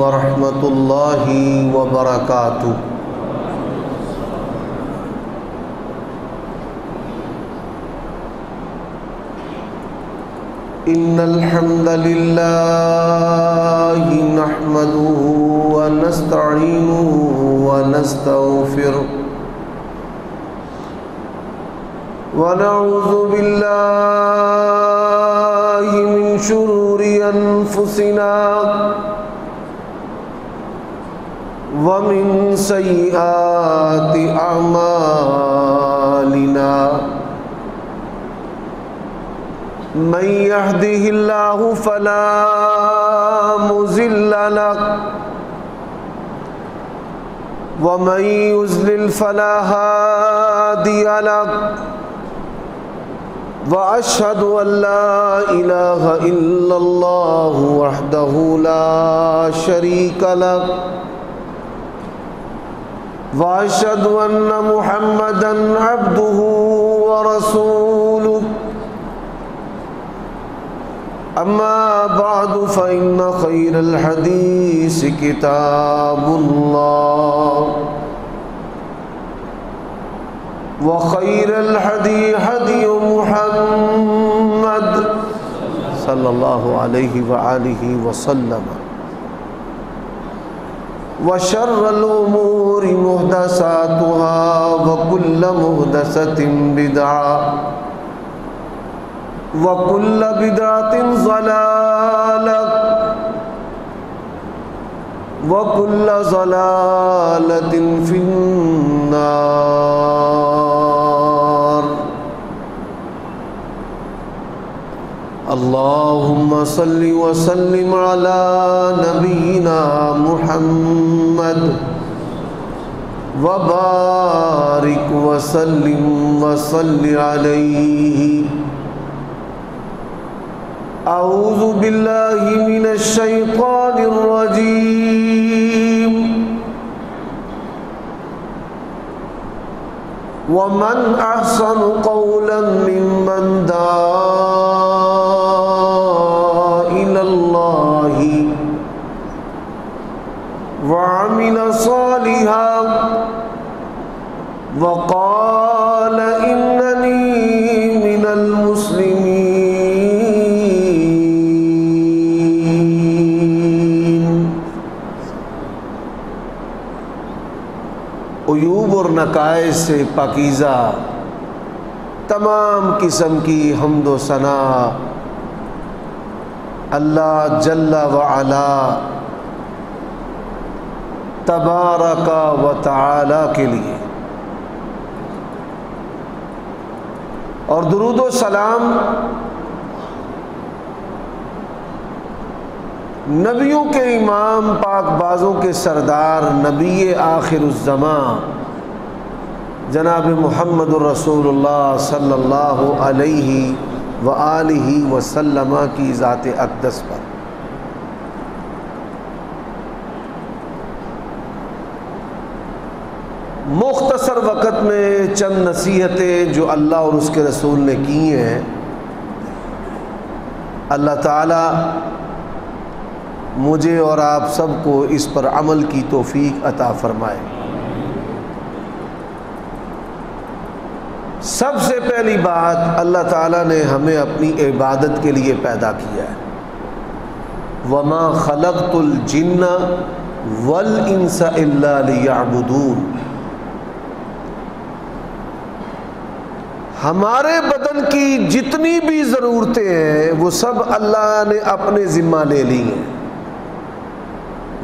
ورحمة الله وبركاته. إن الحمد لله نحمده ونستعينه ونستغفره. ونعوذ بالله من شرور أنفسنا ومن سيئات أعمالنا من يهده الله فلا مزل له ومن يزلل فلا هادي له واشهد ان لا اله الا الله وحده لا شريك له وأشهد أن محمدا عبده ورسوله. أما بعد فإن خير الحديث كتاب الله. وخير الحدي حدي محمد صلى الله عليه وآله وسلم. وشر الأمور مهدساتها وكل مهدسة بدعة وكل بدعة ضلالة وكل ضلالة في النار. اللهم صل وسلم على نبينا محمد وبارك وسلم وصل عليه. أعوذ بالله من الشيطان الرجيم. ومن أحسن قولا ممن دعا وعمل صالحا وقال إنني من المسلمين عیوب اور نقائص سے پاکیزہ تمام قسم کی حمد و ثناء اللہ جل و علا تبارک و تعالی کے لیے۔ اور درود و سلام نبیوں کے امام، پاک بازوں کے سردار، نبی آخر الزماں جناب محمد الرسول اللہ صلی اللہ علیہ و وسلم کی ذات اقدس پر۔ مختصر وقت میں چند نصیحتیں جو اللہ اور اس کے رسول نے کی ہیں۔ اللہ تعالیٰ مجھے اور آپ سب کو اس پر عمل کی توفیق عطا فرمائے۔ سب سے پہلی بات، اللہ تعالیٰ نے ہمیں اپنی عبادت کے لیے پیدا کیا ہے۔ وما خلقت الجن والانس الا لیعبدون ہمارے بدن کی جتنی بھی ضرورتیں ہیں، وہ سب اللہ نے اپنے ذمہ لے لی ہیں۔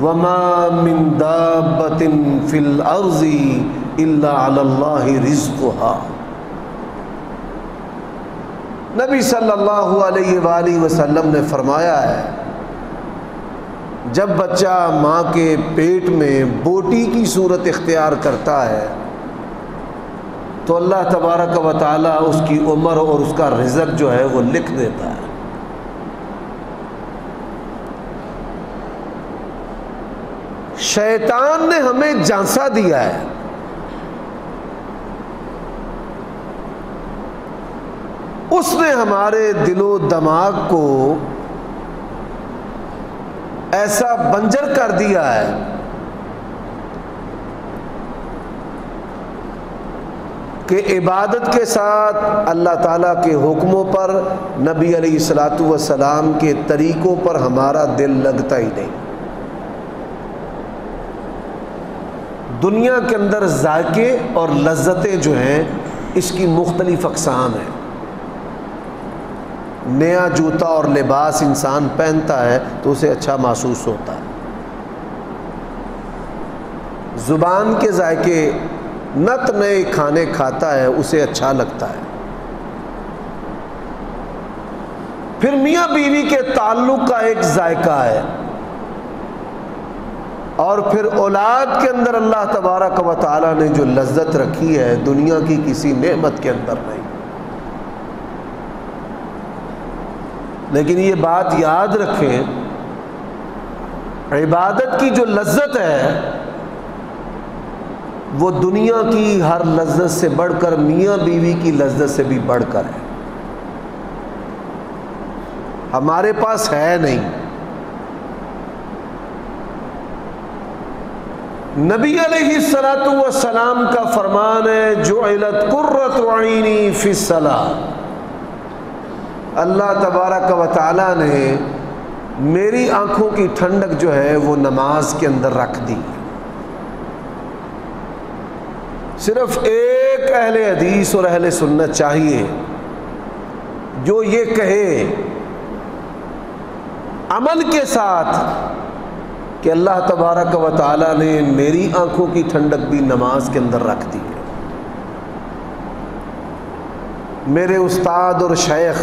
وما من دابت فی الارض الا علی اللہ رزقها۔ نبی صلی اللہ علیہ وآلہ وسلم نے فرمایا ہے، جب بچہ ماں کے پیٹ میں بوٹی کی صورت اختیار کرتا ہے تو اللہ تبارک و تعالیٰ اس کی عمر اور اس کا رزق جو ہے وہ لکھ دیتا ہے۔ شیطان نے ہمیں جانسا دیا ہے۔ اس نے ہمارے دل و دماغ کو ایسا بنجر کر دیا ہے۔ کہ عبادت کے ساتھ اللہ تعالیٰ کے حکموں پر نبی علیہ السلاۃ والسلام کے طریقوں پر ہمارا دل لگتا ہی نہیں۔ دنیا کے اندر ذائقے اور لذتیں جو ہیں، اس کی مختلف اقسام ہیں۔ نیا جوتا اور لباس انسان پہنتا ہے تو اسے اچھا محسوس ہوتا ہے۔ زبان کے ذائقے نت نئے کھانے کھاتا ہے، اسے اچھا لگتا ہے۔ پھر میاں بیوی کے تعلق کا ایک ذائقہ ہے۔ اور پھر اولاد کے اندر اللہ تبارک و تعالیٰ نے جو لذت رکھی ہے، دنیا کی کسی نعمت کے اندر نہیں۔ لیکن یہ بات یاد رکھیں، عبادت کی جو لذت ہے وہ دنیا کی ہر لذت سے بڑھ کر، میاں بیوی کی لذت سے بھی بڑھ کر ہے۔ ہمارے پاس ہے نہیں۔ نبی علیہ السلاۃ والسلام کا فرمان ہے جو علت قرت وعینی فی اللہ تبارک و تعالیٰ نے میری آنکھوں کی ٹھنڈک جو ہے، وہ نماز کے اندر رکھ دی۔ صرف ایک اہل حدیث اور اہل سنت چاہیے جو یہ کہے عمل کے ساتھ کہ اللہ تبارک و تعالیٰ نے میری آنکھوں کی ٹھنڈک بھی نماز کے اندر رکھ دی ہے۔ میرے استاد اور شیخ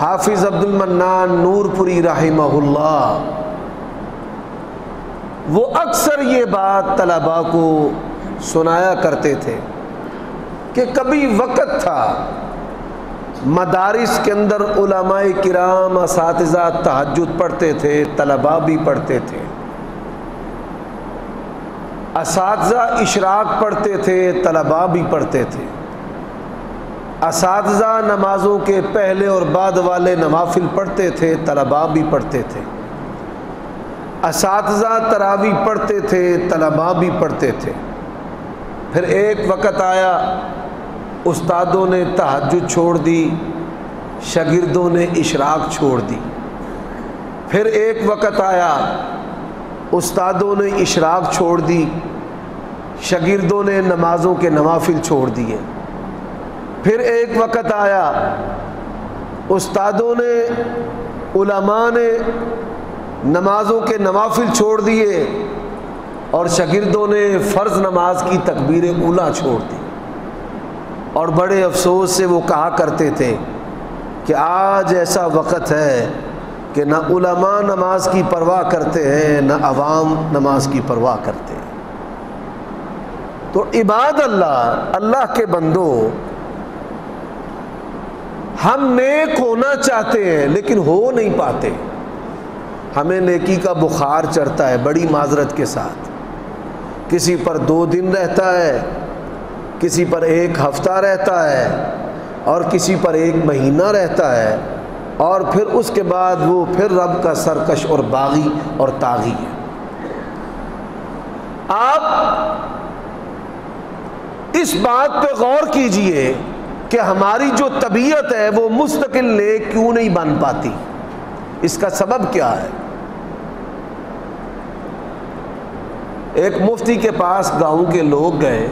حافظ عبد المنان نور پوری رحمہ اللہ وہ اکثر یہ بات طلباء کو سنایا کرتے تھے کہ کبھی وقت تھا مدارس کے اندر علماء کرام اساتذہ تحجد پڑھتے تھے، طلباء بھی پڑھتے تھے۔ اساتذہ اشراق پڑھتے تھے، طلباء بھی پڑھتے تھے۔ اساتذہ نمازوں کے پہلے اور بعد والے نوافل پڑھتے تھے، طلباء بھی پڑھتے تھے۔ اساتذہ تراوی پڑھتے تھے، طلباء بھی پڑھتے تھے۔ پھر ایک وقت آیا، استادوں نے تحجد چھوڑ دی، شاگردوں نے اشراق چھوڑ دی۔ پھر ایک وقت آیا، استادوں نے اشراق چھوڑ دی، شاگردوں نے نمازوں کے نوافل چھوڑ دیے۔ پھر ایک وقت آیا، استادوں نے، علماء نے نمازوں کے نوافل چھوڑ دیے اور شاگردوں نے فرض نماز کی تکبیر اولا چھوڑ دی۔ اور بڑے افسوس سے وہ کہا کرتے تھے کہ آج ایسا وقت ہے کہ نہ علماء نماز کی پرواہ کرتے ہیں، نہ عوام نماز کی پرواہ کرتے ہیں۔ تو عباد اللہ اللہ کے بندو، ہم نیک ہونا چاہتے ہیں لیکن ہو نہیں پاتے۔ ہمیں نیکی کا بخار چڑھتا ہے بڑی معذرت کے ساتھ۔ کسی پر دو دن رہتا ہے، کسی پر ایک ہفتہ رہتا ہے اور کسی پر ایک مہینہ رہتا ہے اور پھر اس کے بعد وہ پھر رب کا سرکش اور باغی اور تاغی ہے۔ آپ اس بات پہ غور کیجیے کہ ہماری جو طبیعت ہے وہ مستقل لے کیوں نہیں بن پاتی؟ اس کا سبب کیا ہے؟ ایک مفتی کے پاس گاؤں کے لوگ گئے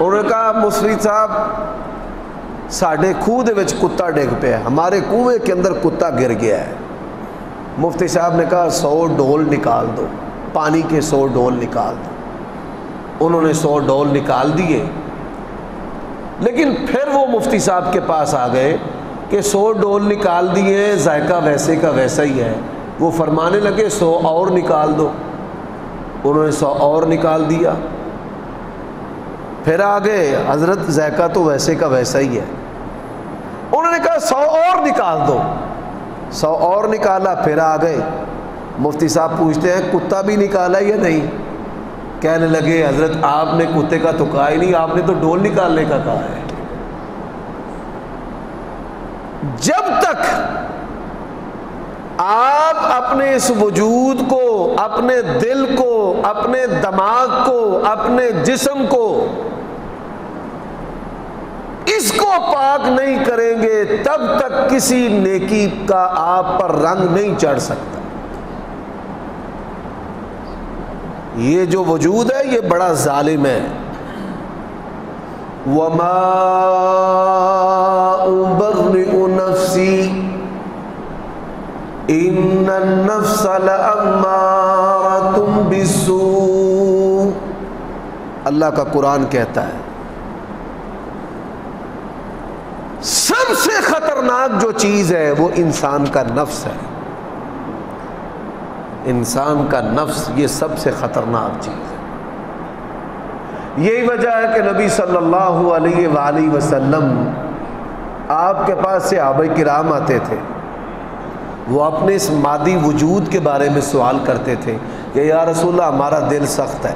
انہوں نے کہا، مفتی صاحب، ساڈے خوہ کتا ڈگ پیا ہمارے کنویں کے اندر کتا گر گیا ہے۔ مفتی صاحب نے کہا، سو ڈول نکال دو، پانی کے سو ڈول نکال دو۔ انہوں نے سو ڈول نکال دیے۔ لیکن پھر وہ مفتی صاحب کے پاس آ گئے کہ سو ڈول نکال دیے، ذائقہ ویسے کا ویسا ہی ہے۔ وہ فرمانے لگے، سو اور نکال دو۔ انہوں نے سو اور نکال دیا۔ پھر آگے حضرت ذائقہ تو ویسے کا ویسا ہی ہے۔ انہوں نے کہا سو اور نکال دو۔ سو اور نکالا، پھر آ گئے مفتی صاحب پوچھتے ہیں، کتا بھی نکالا یا نہیں؟ کہنے لگے، حضرت آپ نے کتے کا تو کہا ہی نہیں، آپ نے تو ڈول نکالنے کا کہا ہے۔ جب تک آپ اپنے اس وجود کو، اپنے دل کو، اپنے دماغ کو، اپنے جسم کو اس کو پاک نہیں کریں گے تب تک کسی نیکی کا آپ پر رنگ نہیں چڑھ سکتا۔ یہ جو وجود ہے، یہ بڑا ظالم ہے۔ وما نفسی ان النفس لامارة بالسوء اللہ کا قرآن کہتا ہے، سب سے خطرناک جو چیز ہے وہ انسان کا نفس ہے۔ انسان کا نفس یہ سب سے خطرناک چیز ہے۔ یہی وجہ ہے کہ نبی صلی اللہ علیہ وآلہ وسلم آپ کے پاس سے آب کرام آتے تھے۔ وہ اپنے اس مادی وجود کے بارے میں سوال کرتے تھے کہ یا رسول اللہ، ہمارا دل سخت ہے۔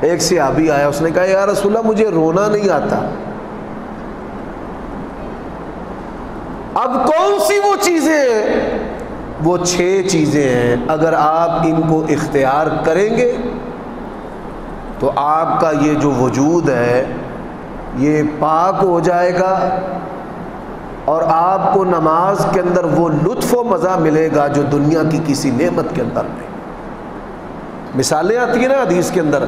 ایک سے آیا، اس نے کہا، یا رسول اللہ، مجھے رونا نہیں آتا۔ اب کون سی وہ چیزیں ہیں؟ وہ چھ چیزیں ہیں۔ اگر آپ ان کو اختیار کریں گے تو آپ کا یہ جو وجود ہے، یہ پاک ہو جائے گا۔ اور آپ کو نماز کے اندر وہ لطف و مزہ ملے گا جو دنیا کی کسی نعمت کے اندر نہیں۔ مثالیں آتی ہیں نا حدیث کے اندر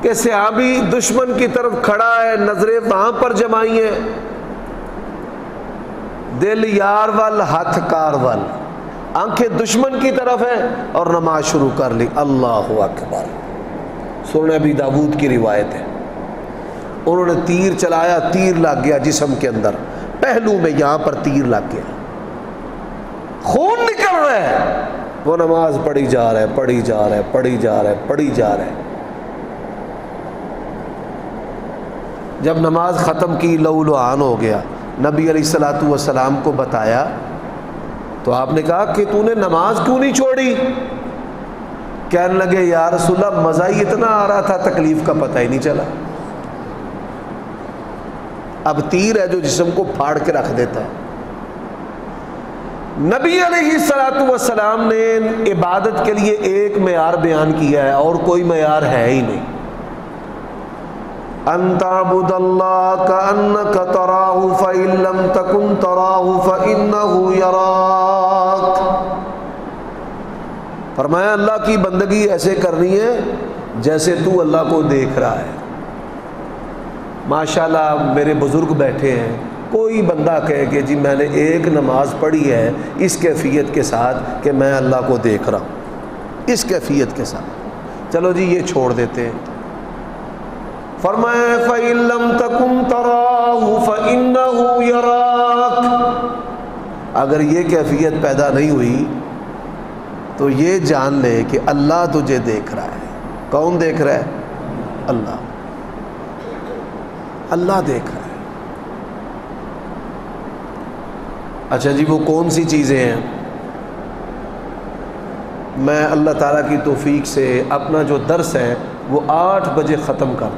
کہ صحابی دشمن کی طرف کھڑا ہے، نظریں وہاں پر جمائی ہیں۔ دل یار ول ہاتھ کار ول آنکھیں دشمن کی طرف ہیں اور نماز شروع کر لی۔ اللہ اکبر۔ سونے ابھی داود کی روایت ہے۔ انہوں نے تیر چلایا، تیر لگ گیا جسم کے اندر۔ پہلو میں یہاں پر تیر لگ گیا۔ خون نکل رہا ہے۔ وہ نماز پڑھی جا رہا ہے، پڑھی جا رہا ہے، پڑھی جا رہا ہے، پڑھی جا رہا ہے۔ جب نماز ختم کی لو لوان ہو گیا۔ نبی علیہ السلاۃ والسلام کو بتایا، تو آپ نے کہا کہ تو نے نماز کیوں نہیں چھوڑی؟ کہنے لگے، یا رسول اللہ، مزہ ہی اتنا آ رہا تھا، تکلیف کا پتہ ہی نہیں چلا۔ اب تیر ہے جو جسم کو پھاڑ کے رکھ دیتا ہے۔ نبی علیہ سلاۃ وسلام نے عبادت کے لیے ایک معیار بیان کیا ہے، اور کوئی معیار ہے ہی نہیں۔ انتابد اللہ کا ان کا تراہ فعلم تکن تراہ فن فرمایا، اللہ کی بندگی ایسے کرنی ہے جیسے تو اللہ کو دیکھ رہا ہے۔ ماشاء اللہ میرے بزرگ بیٹھے ہیں۔ کوئی بندہ کہے کہ جی میں نے ایک نماز پڑھی ہے اس کیفیت کے ساتھ کہ میں اللہ کو دیکھ رہا ہوں۔ اس کیفیت کے ساتھ۔ چلو جی یہ چھوڑ دیتے ہیں۔ فرمائے فعلم تکم اگر یہ کیفیت پیدا نہیں ہوئی تو یہ جان لے کہ اللہ تجھے دیکھ رہا ہے۔ کون دیکھ رہا ہے؟ اللہ۔ اللہ دیکھ رہا ہے۔ اچھا جی وہ کون سی چیزیں ہیں؟ میں اللہ تعالیٰ کی توفیق سے اپنا جو درس ہے، وہ آٹھ بجے ختم کر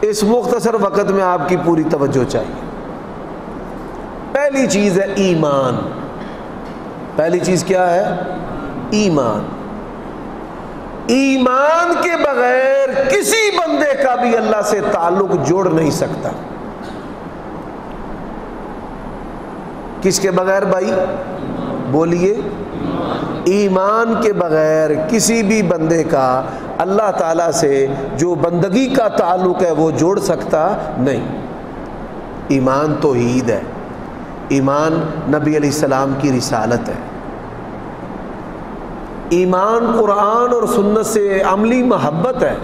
اس مختصر وقت میں آپ کی پوری توجہ چاہیے۔ پہلی چیز ہے ایمان۔ پہلی چیز کیا ہے؟ ایمان۔ ایمان کے بغیر کسی بندے کا بھی اللہ سے تعلق جوڑ نہیں سکتا۔ کس کے بغیر بھائی؟ بولیے۔ ایمان کے بغیر کسی بھی بندے کا اللہ تعالیٰ سے جو بندگی کا تعلق ہے وہ جوڑ سکتا نہیں۔ ایمان تو عید ہے۔ ایمان نبی علیہ السلام کی رسالت ہے۔ ایمان قرآن اور سنت سے عملی محبت ہے۔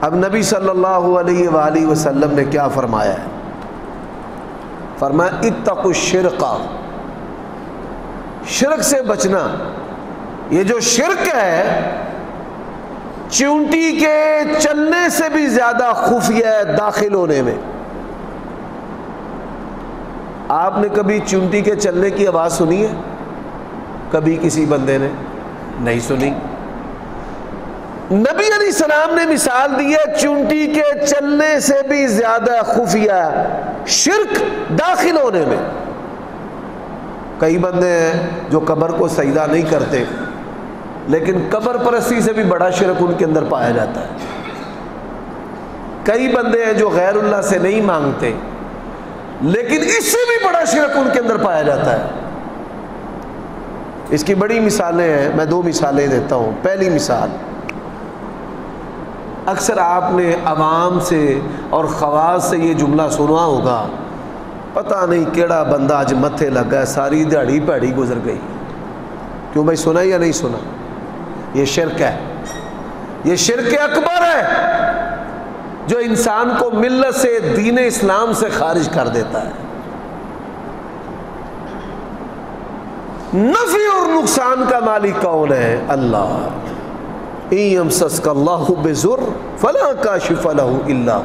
اب نبی صلی اللہ علیہ وآلہ وسلم نے کیا فرمایا ہے؟ فرمایا اتق الشرقہ شرک سے بچنا، یہ جو شرک ہے، چونٹی کے چلنے سے بھی زیادہ خفیہ ہے داخل ہونے میں۔ آپ نے کبھی چونٹی کے چلنے کی آواز سنی ہے؟ کبھی کسی بندے نے؟ نہیں سنی۔ نبی علیہ السلام نے مثال دی ہے، چونٹی کے چلنے سے بھی زیادہ خفیہ شرک داخل ہونے میں۔ کئی بندے ہیں جو قبر کو سجدہ نہیں کرتے، لیکن قبر پرستی سے بھی بڑا شرک ان کے اندر پایا جاتا ہے۔ کئی بندے ہیں جو غیر اللہ سے نہیں مانگتے لیکن اس سے بھی بڑا شرک ان کے اندر پایا جاتا ہے۔ اس کی بڑی مثالیں ہیں، میں دو مثالیں دیتا ہوں۔ پہلی مثال، اکثر آپ نے عوام سے اور خواص سے یہ جملہ سنا ہوگا، پتہ نہیں کیڑا بندہ آج متھے لگا ہے ساری دیہڑی پیڑی گزر گئی۔ کیوں بھائی سنا یا نہیں سنا؟ یہ شرک ہے۔ یہ شرک اکبر ہے۔ جو انسان کو ملت سے، دین اسلام سے خارج کر دیتا ہے۔ نفی اور نقصان کا مالک کون ہے؟ اللہ۔ اللہ بزر فلاں کا شف اللہ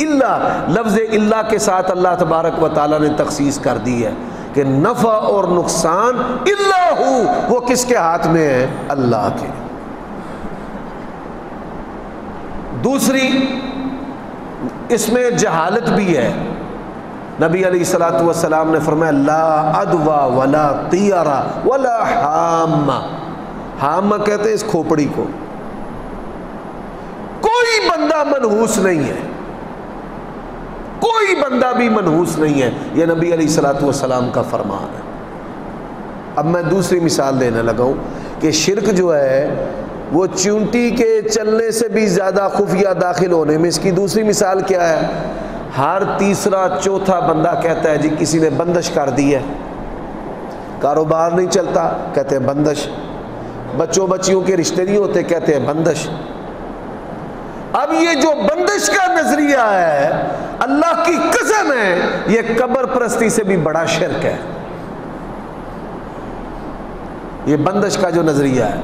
اللہ لفظ اللہ کے ساتھ اللہ تبارک و تعالیٰ نے تخصیص کر دی ہے کہ نفع اور نقصان اللہ ہو وہ کس کے ہاتھ میں ہے؟ اللہ کے۔ دوسری، اس میں جہالت بھی ہے۔ نبی علیہ السلاۃ والسلام نے فرمایا، لا ادوا ولا تیارا ولا حام حام کہتے ہیں اس کھوپڑی کو۔ کوئی بندہ منحوس نہیں ہے۔ کوئی بندہ بھی منحوس نہیں ہے۔ یہ نبی علیہ السلاۃ والسلام کا فرمان ہے۔ اب میں دوسری مثال دینے لگا ہوں کہ شرک جو ہے وہ چونٹی کے چلنے سے بھی زیادہ خفیہ داخل ہونے میں اس کی دوسری مثال کیا ہے؟ ہر تیسرا چوتھا بندہ کہتا ہے جی کسی نے بندش کر دی ہے۔ کاروبار نہیں چلتا، کہتے ہیں بندش۔ بچوں بچیوں کے رشتے نہیں ہوتے، کہتے ہیں بندش۔ اب یہ جو بندش کا نظریہ ہے، اللہ کی قسم ہے، یہ قبر پرستی سے بھی بڑا شرک ہے۔ یہ بندش کا جو نظریہ ہے۔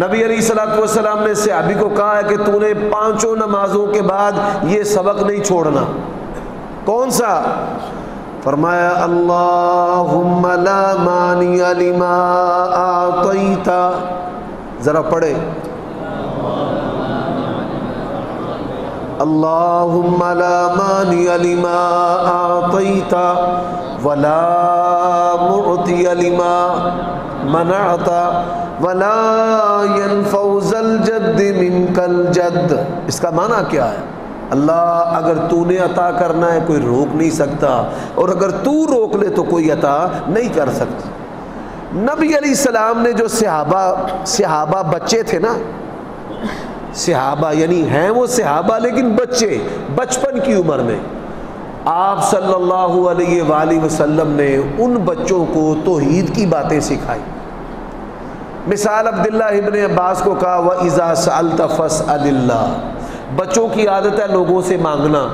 نبی علیہ السلاۃ والسلام نے صحابی کو کہا ہے کہ تو نے پانچوں نمازوں کے بعد یہ سبق نہیں چھوڑنا۔ کون سا؟ فرمایا، اللہم لا مانی لما آتیتا ذرا پڑھے اللہم لا مانی لما آتیتا ولا معطی لما منعتا ولا ينفوز الجد منك الجد۔ اس کا معنی کیا ہے؟ اللہ اگر تو نے عطا کرنا ہے، کوئی روک نہیں سکتا۔ اور اگر تو روک لے تو کوئی عطا نہیں کر سکتا۔ نبی علیہ السلام نے جو صحابہ صحابہ بچے تھے نا، صحابہ یعنی ہیں وہ صحابہ لیکن بچے، بچپن کی عمر میں۔ آپ صلی اللہ علیہ وآلہ وسلم نے ان بچوں کو توحید کی باتیں سکھائی۔ مثال عبداللہ ابن عباس کو کہا وہ اعزاز الطفس اللہ بچوں کی عادت ہے لوگوں سے مانگنا۔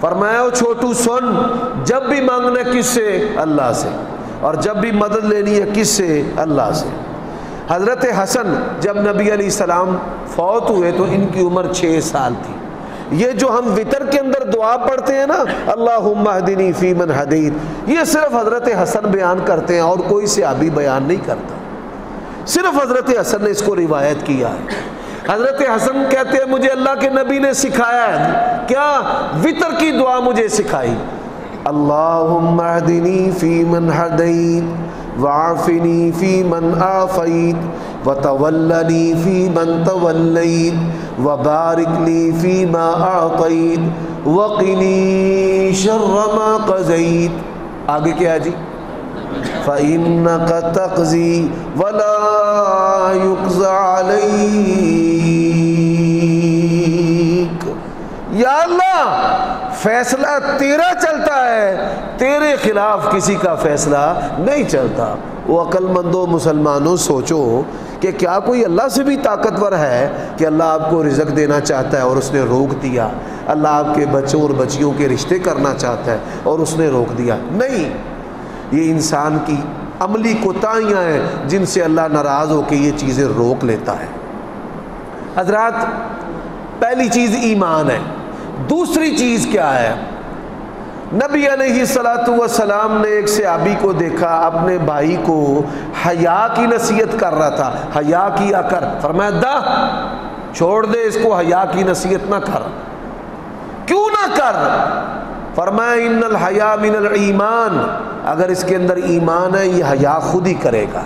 فرمایا چھوٹو، سن، جب بھی مانگنا کس سے؟ اللہ سے۔ اور جب بھی مدد لینی ہے کس سے؟ اللہ سے۔ حضرت حسن، جب نبی علیہ السلام فوت ہوئے تو ان کی عمر چھ سال تھی۔ یہ جو ہم وطر کے اندر دعا پڑھتے ہیں نا اللہ فی من حدید یہ صرف حضرت حسن بیان کرتے ہیں اور کوئی سے ابھی بیان نہیں کرتا۔ صرف حضرت حسن نے اس کو روایت کیا ہے۔ حضرت حسن کہتے ہیں، مجھے اللہ کے نبی نے سکھایا ہے۔ کیا وطر کی دعا مجھے سکھائی؟ اللہم اہدنی فی من حدیت وعافنی فی من آفیت وتولنی فی من تولیت وبارک لی فی ما اعطیت وقنی شر ما قزیت آگے کیا جی؟ فَإِنَّكَ تَقْزِي وَلَا يُقْزَ عَلَيْكَ۔ یا اللہ، فیصلہ تیرا چلتا ہے، تیرے خلاف کسی کا فیصلہ نہیں چلتا۔ وہ عقل مندوں مسلمانوں، سوچو کہ کیا کوئی اللہ سے بھی طاقتور ہے کہ اللہ آپ کو رزق دینا چاہتا ہے اور اس نے روک دیا؟ اللہ آپ کے بچوں اور بچیوں کے رشتے کرنا چاہتا ہے اور اس نے روک دیا۔ نہیں۔ یہ انسان کی عملی کوتاہیاں ہیں جن سے اللہ ناراض ہو کے یہ چیزیں روک لیتا ہے۔ حضرات، پہلی چیز ایمان ہے۔ دوسری چیز کیا ہے؟ نبی علیہ سلاۃ وسلام نے ایک صحابی کو دیکھا، اپنے بھائی کو حیا کی نصیحت کر رہا تھا۔ حیا کیا کر؟ فرمایا دا چھوڑ دے، اس کو حیا کی نصیحت نہ کر۔ کیوں نہ کر؟ فرمایا ان الحیا من الایمان اگر اس کے اندر ایمان ہے، یہ حیا خود ہی کرے گا۔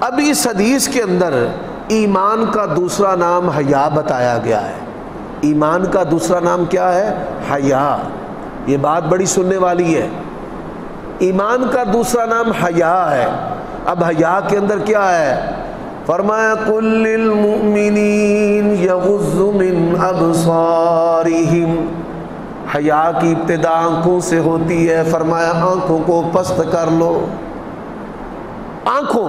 اب اس حدیث کے اندر ایمان کا دوسرا نام حیا بتایا گیا ہے۔ ایمان کا دوسرا نام کیا ہے؟ حیا۔ یہ بات بڑی سننے والی ہے۔ ایمان کا دوسرا نام حیا ہے۔ اب حیا کے اندر کیا ہے؟ فرمایا کل المؤمنین یغض من ابصارہم حیا کی ابتدا آنکھوں سے ہوتی ہے۔ فرمایا، آنکھوں کو پست کر لو۔ آنکھوں۔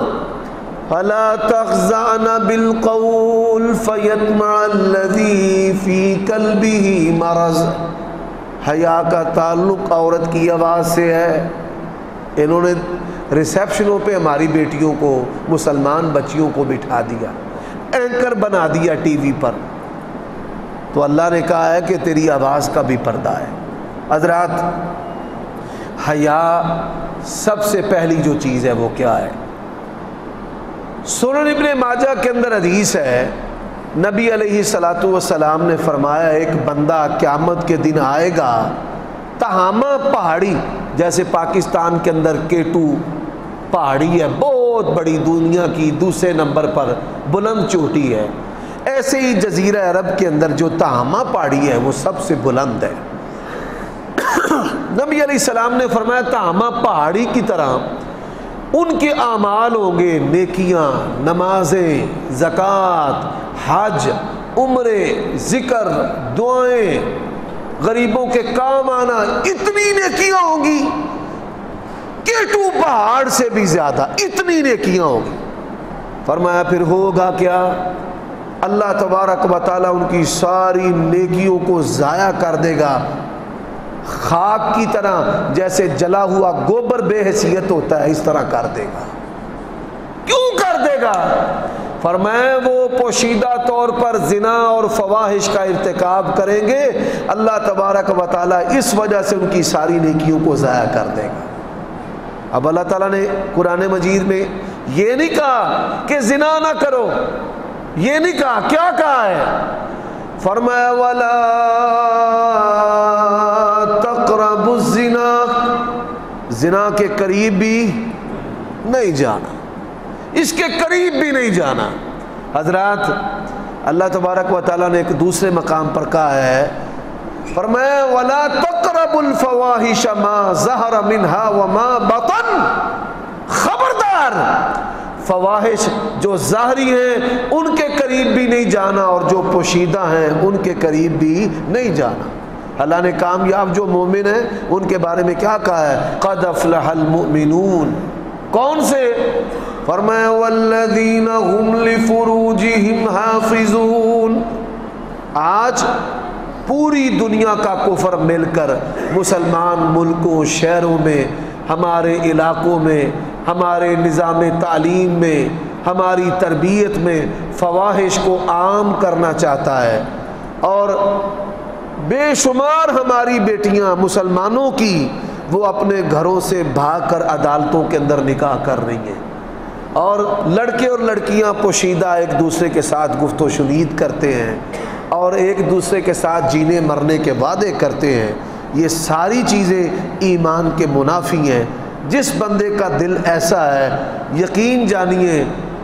فلا تخزعن بالقول فیتمع الذی فی قلبه مرض۔ حیا کا تعلق عورت کی آواز سے ہے۔ انہوں نے ریسیپشنوں پہ ہماری بیٹیوں کو، مسلمان بچیوں کو بٹھا دیا۔ اینکر بنا دیا ٹی وی پر۔ تو اللہ نے کہا ہے کہ تیری آواز کا بھی پردہ ہے۔ حضرات، حیا سب سے پہلی جو چیز ہے وہ کیا ہے؟ سنن ابن ماجہ کے اندر حدیث ہے، نبی علیہ سلاۃ والسلام نے فرمایا، ایک بندہ قیامت کے دن آئے گا، تہامہ پہاڑی، جیسے پاکستان کے اندر کیٹو پہاڑی ہے، بہت بڑی دنیا کی دوسرے نمبر پر بلند چوٹی ہے۔ ایسے ہی جزیرہ عرب کے اندر جو تہامہ پہاڑی ہے، وہ سب سے بلند ہے۔ نبی علیہ السلام نے فرمایا تہامہ پہاڑی کی طرح ان کے اعمال ہوں گے، نیکیاں، نمازیں، زکوٰۃ، حج، عمرے، ذکر، دعائیں۔ غریبوں کے کام آنا اتنی نیکیاں ہوں گی کیٹو پہاڑ سے بھی زیادہ اتنی نیکیاں ہوں گی۔ فرمایا، پھر ہوگا کیا؟ اللہ تبارک و تعالیٰ ان کی ساری نیکیوں کو ضائع کر دے گا۔ خاک کی طرح جیسے جلا ہوا گوبر بے حیثیت ہوتا ہے اس طرح کر دے گا۔ کیوں کر دے گا؟ فرمائے وہ پوشیدہ طور پر زنا اور فواہش کا ارتکاب کریں گے۔ اللہ تبارک و تعالیٰ اس وجہ سے ان کی ساری نیکیوں کو ضائع کر دے گا۔ اب اللہ تعالیٰ نے قرآن مجید میں یہ نہیں کہا کہ زنا نہ کرو۔ یہ نہیں کہا، کیا کہا ہے؟ فرمایا والا تقرب الزنا، زنا کے قریب بھی نہیں جانا۔ اس کے قریب بھی نہیں جانا۔ حضرات، اللہ تبارک و تعالیٰ نے ایک دوسرے مقام پر کہا ہے، فرمایا، ولا تقرب الفواحش ما ظهر منها وما بطن۔ خبردار فواہش جو ظاہری ہیں، ان کے قریب بھی نہیں جانا اور جو پوشیدہ ہیں ان کے قریب بھی نہیں جانا۔ اللہ نے کامیاب جو مومن ہیں، ان کے بارے میں کیا کہا ہے؟ قد افلح المؤمنون۔ کون سے؟ فرمایا والذین هم لفروجہم حافظون۔ آج پوری دنیا کا کفر مل کر مسلمان ملکوں، شہروں میں، ہمارے علاقوں میں، ہمارے نظام تعلیم میں ہماری تربیت میں فواہش کو عام کرنا چاہتا ہے اور بے شمار ہماری بیٹیاں مسلمانوں کی وہ اپنے گھروں سے بھاگ کر عدالتوں کے اندر نکاح کر رہی ہیں۔ اور لڑکے اور لڑکیاں پوشیدہ ایک دوسرے کے ساتھ گفت و شنید کرتے ہیں اور ایک دوسرے کے ساتھ جینے مرنے کے وعدے کرتے ہیں۔ یہ ساری چیزیں ایمان کے منافی ہیں۔ جس بندے کا دل ایسا ہے، یقین جانیے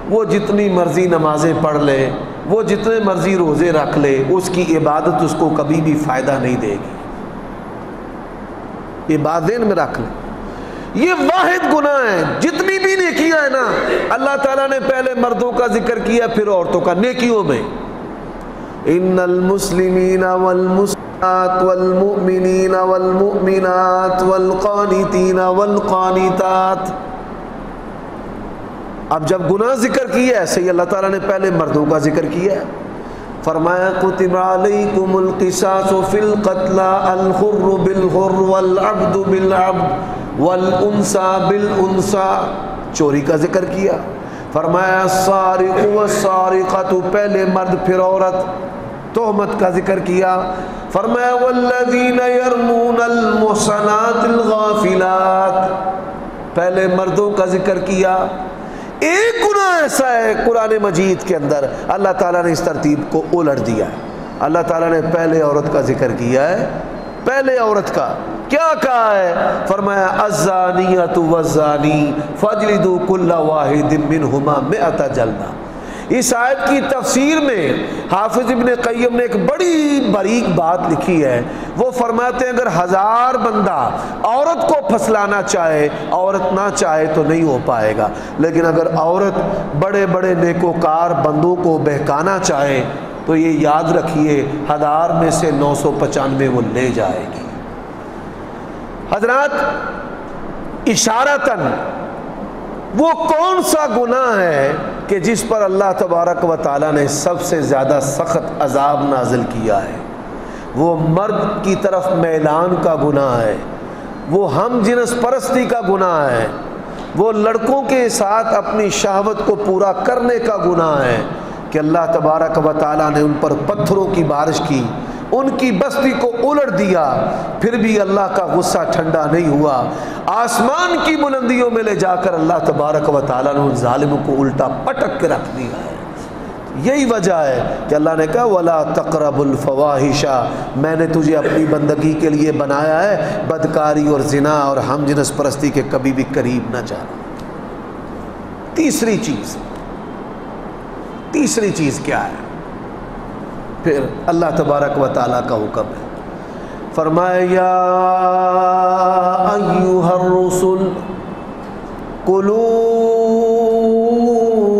وہ جتنی مرضی نمازیں پڑھ لے، وہ جتنے مرضی روزے رکھ لے، اس کی عبادت اس کو کبھی بھی فائدہ نہیں دے گی۔ عبادین میں رکھ لے۔ یہ واحد گناہ ہے۔ جتنی بھی نیکیاں ہیں نا، اللہ تعالیٰ نے پہلے مردوں کا ذکر کیا، پھر عورتوں کا، نیکیوں میں۔ ان المسلمین والمسلمات والمؤمنین والمؤمنات والقانتین والقانتات۔ اب جب گناہ ذکر کیا ہے ایسے ہی اللہ تعالیٰ نے پہلے مردوں کا ذکر کیا ہے۔ فرمایا، کتب علیکم القصاص فی القتل الحر بالحر والعبد بالعبد والانسا بالانسا۔ چوری کا ذکر کیا۔ فرمایا سارق و سارقہ تو پہلے مرد، پھر عورت۔ تہمت کا ذکر کیا۔ فرمایا، والذین یرمون المحصنات الغافلات پہلے مردوں کا ذکر کیا۔ ایک گناہ ایسا ہے قرآن مجید کے اندر، اللہ تعالیٰ نے اس ترتیب کو الٹ دیا ہے۔ اللہ تعالیٰ نے پہلے عورت کا ذکر کیا ہے، پہلے عورت کا۔ کیا کہا ہے؟ فرمایا ازانیت وزانی فجلدو کل واحد منہما مئتا جلدہ۔ اس آیت کی تفسیر میں حافظ ابن قیم نے ایک بڑی باریک بات لکھی ہے۔ وہ فرماتے ہیں، اگر ہزار بندہ عورت کو پھسلانا چاہے، عورت نہ چاہے تو نہیں ہو پائے گا۔ لیکن اگر عورت بڑے بڑے نیکوکار بندوں کو بہکانا چاہے، تو یہ یاد رکھیے، ہزار میں سے نو سو پچانوے وہ لے جائے گی۔ حضرات، اشارتاً وہ کون سا گناہ ہے کہ جس پر اللہ تبارک و تعالیٰ نے سب سے زیادہ سخت عذاب نازل کیا ہے، وہ مرد کی طرف میلان کا گناہ ہے، وہ ہم جنس پرستی کا گناہ ہے، وہ لڑکوں کے ساتھ اپنی شہوت کو پورا کرنے کا گناہ ہے کہ اللہ تبارک و تعالیٰ نے ان پر پتھروں کی بارش کی ان کی بستی کو الٹ دیا، پھر بھی اللہ کا غصہ ٹھنڈا نہیں ہوا۔ آسمان کی بلندیوں میں لے جا کر اللہ تبارک و تعالیٰ نے ان ظالموں کو الٹا پٹک کے رکھ دیا ہے۔ یہی وجہ ہے کہ اللہ نے کہا، ولا تقرب الفواہشہ میں نے تجھے اپنی بندگی کے لیے بنایا ہے، بدکاری اور زنا اور ہم جنس پرستی کے کبھی بھی قریب نہ جانا تیسری چیز تیسری چیز کیا ہے؟ پھر اللہ تبارک و تعالیٰ کا حکم ہے۔ فرمایا ایوہ الرسل کلو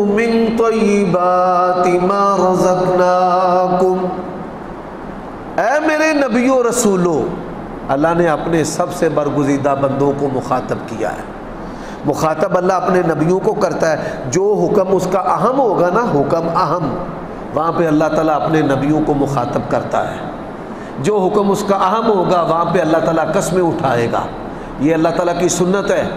من طیبات ما رزقناکم۔ اے میرے نبی و رسولو، اللہ نے اپنے سب سے برگزیدہ بندوں کو مخاطب کیا ہے۔ مخاطب اللہ اپنے نبیوں کو کرتا ہے۔ جو حکم اس کا اہم ہوگا نا، حکم اہم۔ وہاں پہ اللہ تعالیٰ اپنے نبیوں کو مخاطب کرتا ہے۔ جو حکم اس کا اہم ہوگا، وہاں پہ اللہ تعالیٰ قسمیں اٹھائے گا۔ یہ اللہ تعالیٰ کی سنت ہے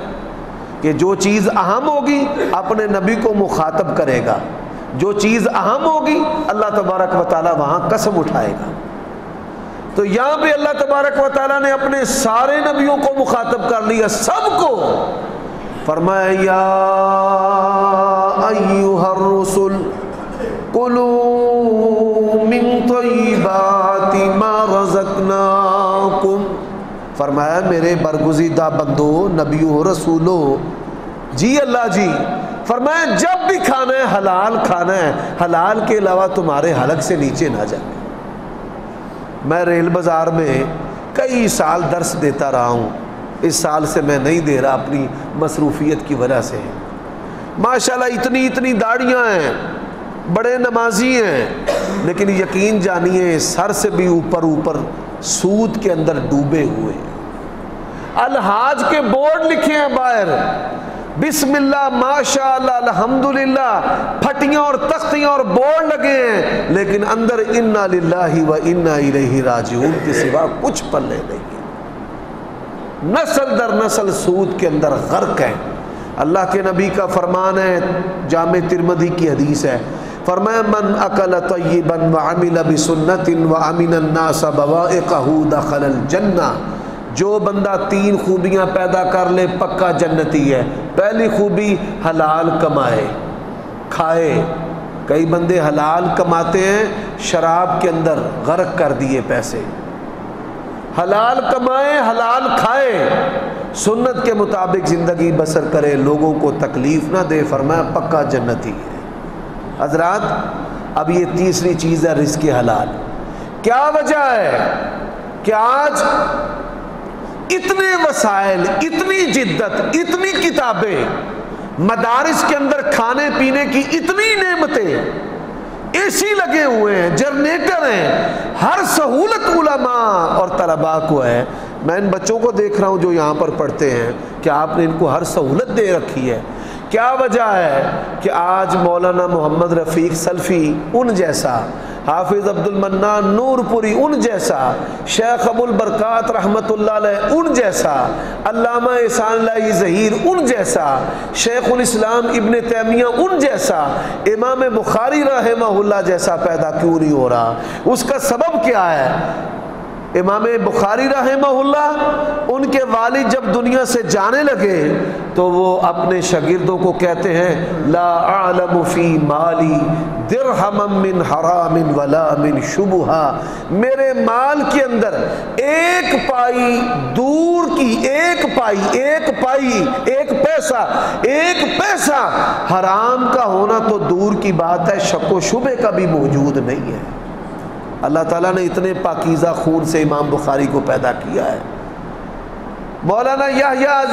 کہ جو چیز اہم ہوگی، اپنے نبی کو مخاطب کرے گا۔ جو چیز اہم ہوگی، اللہ تبارک و تعالیٰ وہاں قسم اٹھائے گا۔ تو یہاں پہ اللہ تبارک و تعالیٰ نے اپنے سارے نبیوں کو مخاطب کر لیا، سب کو۔ فرمایا ایوہ الرسل من فرمایا، میرے برگزیدہ بندو نبیو رسولو جی اللہ جی فرمایا، جب بھی کھانا ہے، حلال کھانا ہے، حلال کے علاوہ تمہارے حلق سے نیچے نہ جائے۔ میں ریل بازار میں کئی سال درس دیتا رہا ہوں۔ اس سال سے میں نہیں دے رہا اپنی مصروفیت کی وجہ سے۔ ماشاءاللہ، اتنی اتنی داڑیاں ہیں، بڑے نمازی ہیں، لیکن یقین جانیے، سر سے بھی اوپر اوپر سود کے اندر ڈوبے ہوئے۔ الحاج کے بورڈ لکھے ہیں باہر۔ بسم اللہ ماشاء اللہ الحمد للہ پھٹیاں اور تختیاں اور بورڈ لگے ہیں، لیکن اندر انا للہ و انا الیہ راجعون کے سوا کچھ پلے نہیں ہے نسل در نسل سود کے اندر غرق ہے۔ اللہ کے نبی کا فرمان ہے، جامع ترمدی کی حدیث ہے۔ فرمایا، من اکل طیبا وعمل بسنت وعمن الناس بوائقہ دخل الجنہ. جو بندہ تین خوبیاں پیدا کر لے، پکا جنتی ہے۔ پہلی خوبی، حلال کمائے، کھائے۔ کئی بندے حلال کماتے ہیں، شراب کے اندر غرق کر دیے پیسے۔ حلال کمائے، حلال کھائے۔ سنت کے مطابق زندگی بسر کرے، لوگوں کو تکلیف نہ دے، فرمایا، پکا جنتی ہے۔ حضرات، اب یہ تیسری چیز ہے رزق حلال۔ کیا وجہ ہے کہ آج اتنے وسائل اتنی جدت، اتنی کتابیں مدارس کے اندر کھانے پینے کی اتنی نعمتیں اے سی لگے ہوئے ہیں، جنریٹر ہیں، ہر سہولت علماء اور طلباء کو ہے۔ میں ان بچوں کو دیکھ رہا ہوں جو یہاں پر پڑھتے ہیں کہ آپ نے ان کو ہر سہولت دے رکھی ہے۔ کیا وجہ ہے کہ آج مولانا محمد رفیق سلفی ان جیسا، حافظ عبد المنان نور پوری ان جیسا، شیخ ابو البرکات رحمۃ اللہ علیہ ان جیسا، علامہ احسان اللہ ظہیر ان جیسا، شیخ الاسلام ابن تیمیہ ان جیسا، امام بخاری رحمہ اللہ جیسا پیدا کیوں نہیں ہو رہا؟ اس کا سبب کیا ہے؟ امام بخاری رحمہ اللہ ان کے والد جب دنیا سے جانے لگے تو وہ اپنے شاگردوں کو کہتے ہیں، لا اعلم فی مالی درہم من حرام ولا من شبہا۔ میرے مال کے اندر ایک پائی دور کی، ایک پائی ایک پائی، ایک پیسہ ایک پیسہ۔ حرام کا ہونا تو دور کی بات ہے، شک و شبے کا بھی موجود نہیں ہے۔ اللہ تعالیٰ نے اتنے پاکیزہ خون سے امام بخاری کو پیدا کیا ہے۔ مولانا یحییٰ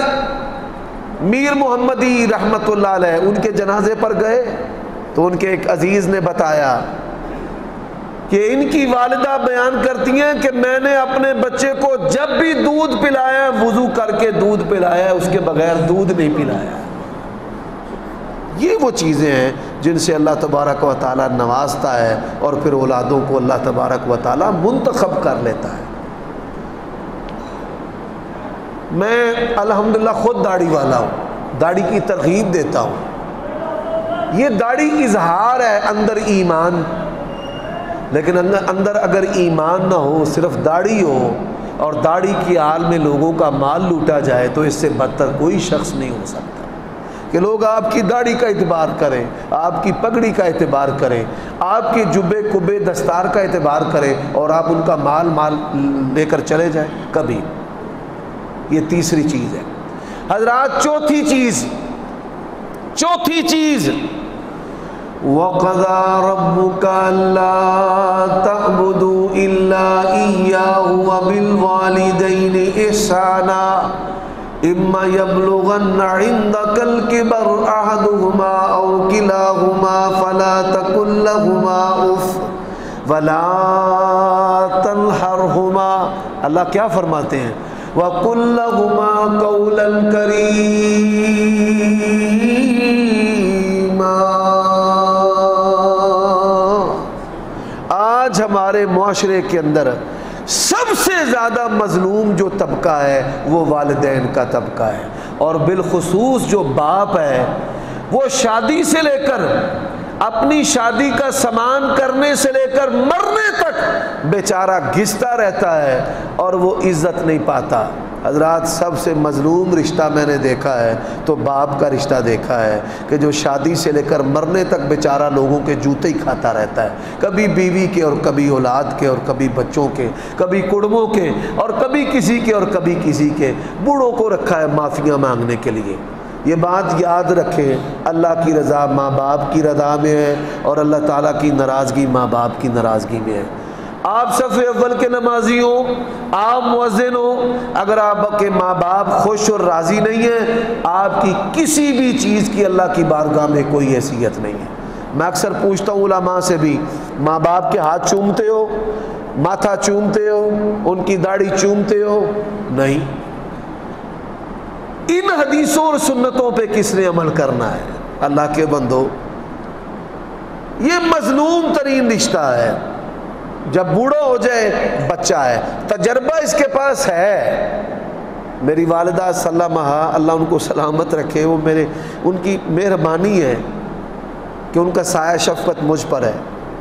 میر محمدی رحمت اللہ علیہ ان کے جنازے پر گئے تو ان کے ایک عزیز نے بتایا کہ ان کی والدہ بیان کرتی ہیں کہ میں نے اپنے بچے کو جب بھی دودھ پلایا، وضو کر کے دودھ پلایا، اس کے بغیر دودھ نہیں پلایا۔ یہ وہ چیزیں ہیں جن سے اللہ تبارک و تعالیٰ نوازتا ہے اور پھر اولادوں کو اللہ تبارک و تعالیٰ منتخب کر لیتا ہے۔ میں الحمدللہ خود داڑھی والا ہوں، داڑھی کی ترغیب دیتا ہوں۔ یہ داڑھی اظہار ہے اندر ایمان۔ لیکن اندر اگر ایمان نہ ہو، صرف داڑھی ہو اور داڑھی کی حال میں لوگوں کا مال لوٹا جائے تو اس سے بدتر کوئی شخص نہیں ہو سکتا۔ کہ لوگ آپ کی داڑھی کا اعتبار کریں، آپ کی پگڑی کا اعتبار کریں، آپ کے جبے کبے دستار کا اعتبار کریں اور آپ ان کا مال مال لے کر چلے جائیں۔ کبھی۔ یہ تیسری چیز ہے۔ حضرات، چوتھی چیز۔ چوتھی چیز۔ وَقَضَى رَبُّكَ أَلَّا تَعْبُدُوا إِلَّا إِيَّاهُ وَبِالْوَالِدَيْنِ إِحْسَانًا۔ اما يبلغن عندك الكبر احدهما او كلاهما فلا تقل لهما اف ولا تنحرهما۔ اللہ کیا فرماتے ہیں؟ وَقُلْ لَهُمَا قَوْلًا كَرِيمًا۔ آج ہمارے معاشرے کے اندر سب سے زیادہ مظلوم جو طبقہ ہے، وہ والدین کا طبقہ ہے۔ اور بالخصوص جو باپ ہے، وہ شادی سے لے کر، اپنی شادی کا سامان کرنے سے لے کر مرنے تک بیچارہ گھستا رہتا ہے اور وہ عزت نہیں پاتا۔ حضرات، سب سے مظلوم رشتہ میں نے دیکھا ہے، تو باپ کا رشتہ دیکھا ہے کہ جو شادی سے لے کر مرنے تک بیچارہ لوگوں کے جوتے ہی کھاتا رہتا ہے۔ کبھی بیوی کے اور کبھی اولاد کے اور کبھی بچوں کے، کبھی کڑموں کے اور کبھی کسی کے اور کبھی کسی کے۔ بوڑھوں کو رکھا ہے معافیاں مانگنے کے لیے۔ یہ بات یاد رکھیں، اللہ کی رضا ماں باپ کی رضا میں ہے اور اللہ تعالیٰ کی ناراضگی ماں باپ کی ناراضگی میں ہے۔ آپ صف اول کے نمازی ہوں، آپ مؤذن ہوں، اگر آپ کے ماں باپ خوش اور راضی نہیں ہیں، آپ کی کسی بھی چیز کی اللہ کی بارگاہ میں کوئی حیثیت نہیں ہے۔ میں اکثر پوچھتا ہوں علماء سے بھی، ماں باپ کے ہاتھ چومتے ہو؟ ماتھا چومتے ہو؟ ان کی داڑھی چومتے ہو؟ نہیں۔ ان حدیثوں اور سنتوں پہ کس نے عمل کرنا ہے؟ اللہ کے بندو، یہ مظلوم ترین رشتہ ہے۔ جب بوڑھا ہو جائے، بچہ ہے۔ تجربہ اس کے پاس ہے۔ میری والدہ سلامہ، اللہ ان کو سلامت رکھے۔ وہ میرے، ان کی مہربانی ہے کہ ان کا سایہ شفقت مجھ پر ہے۔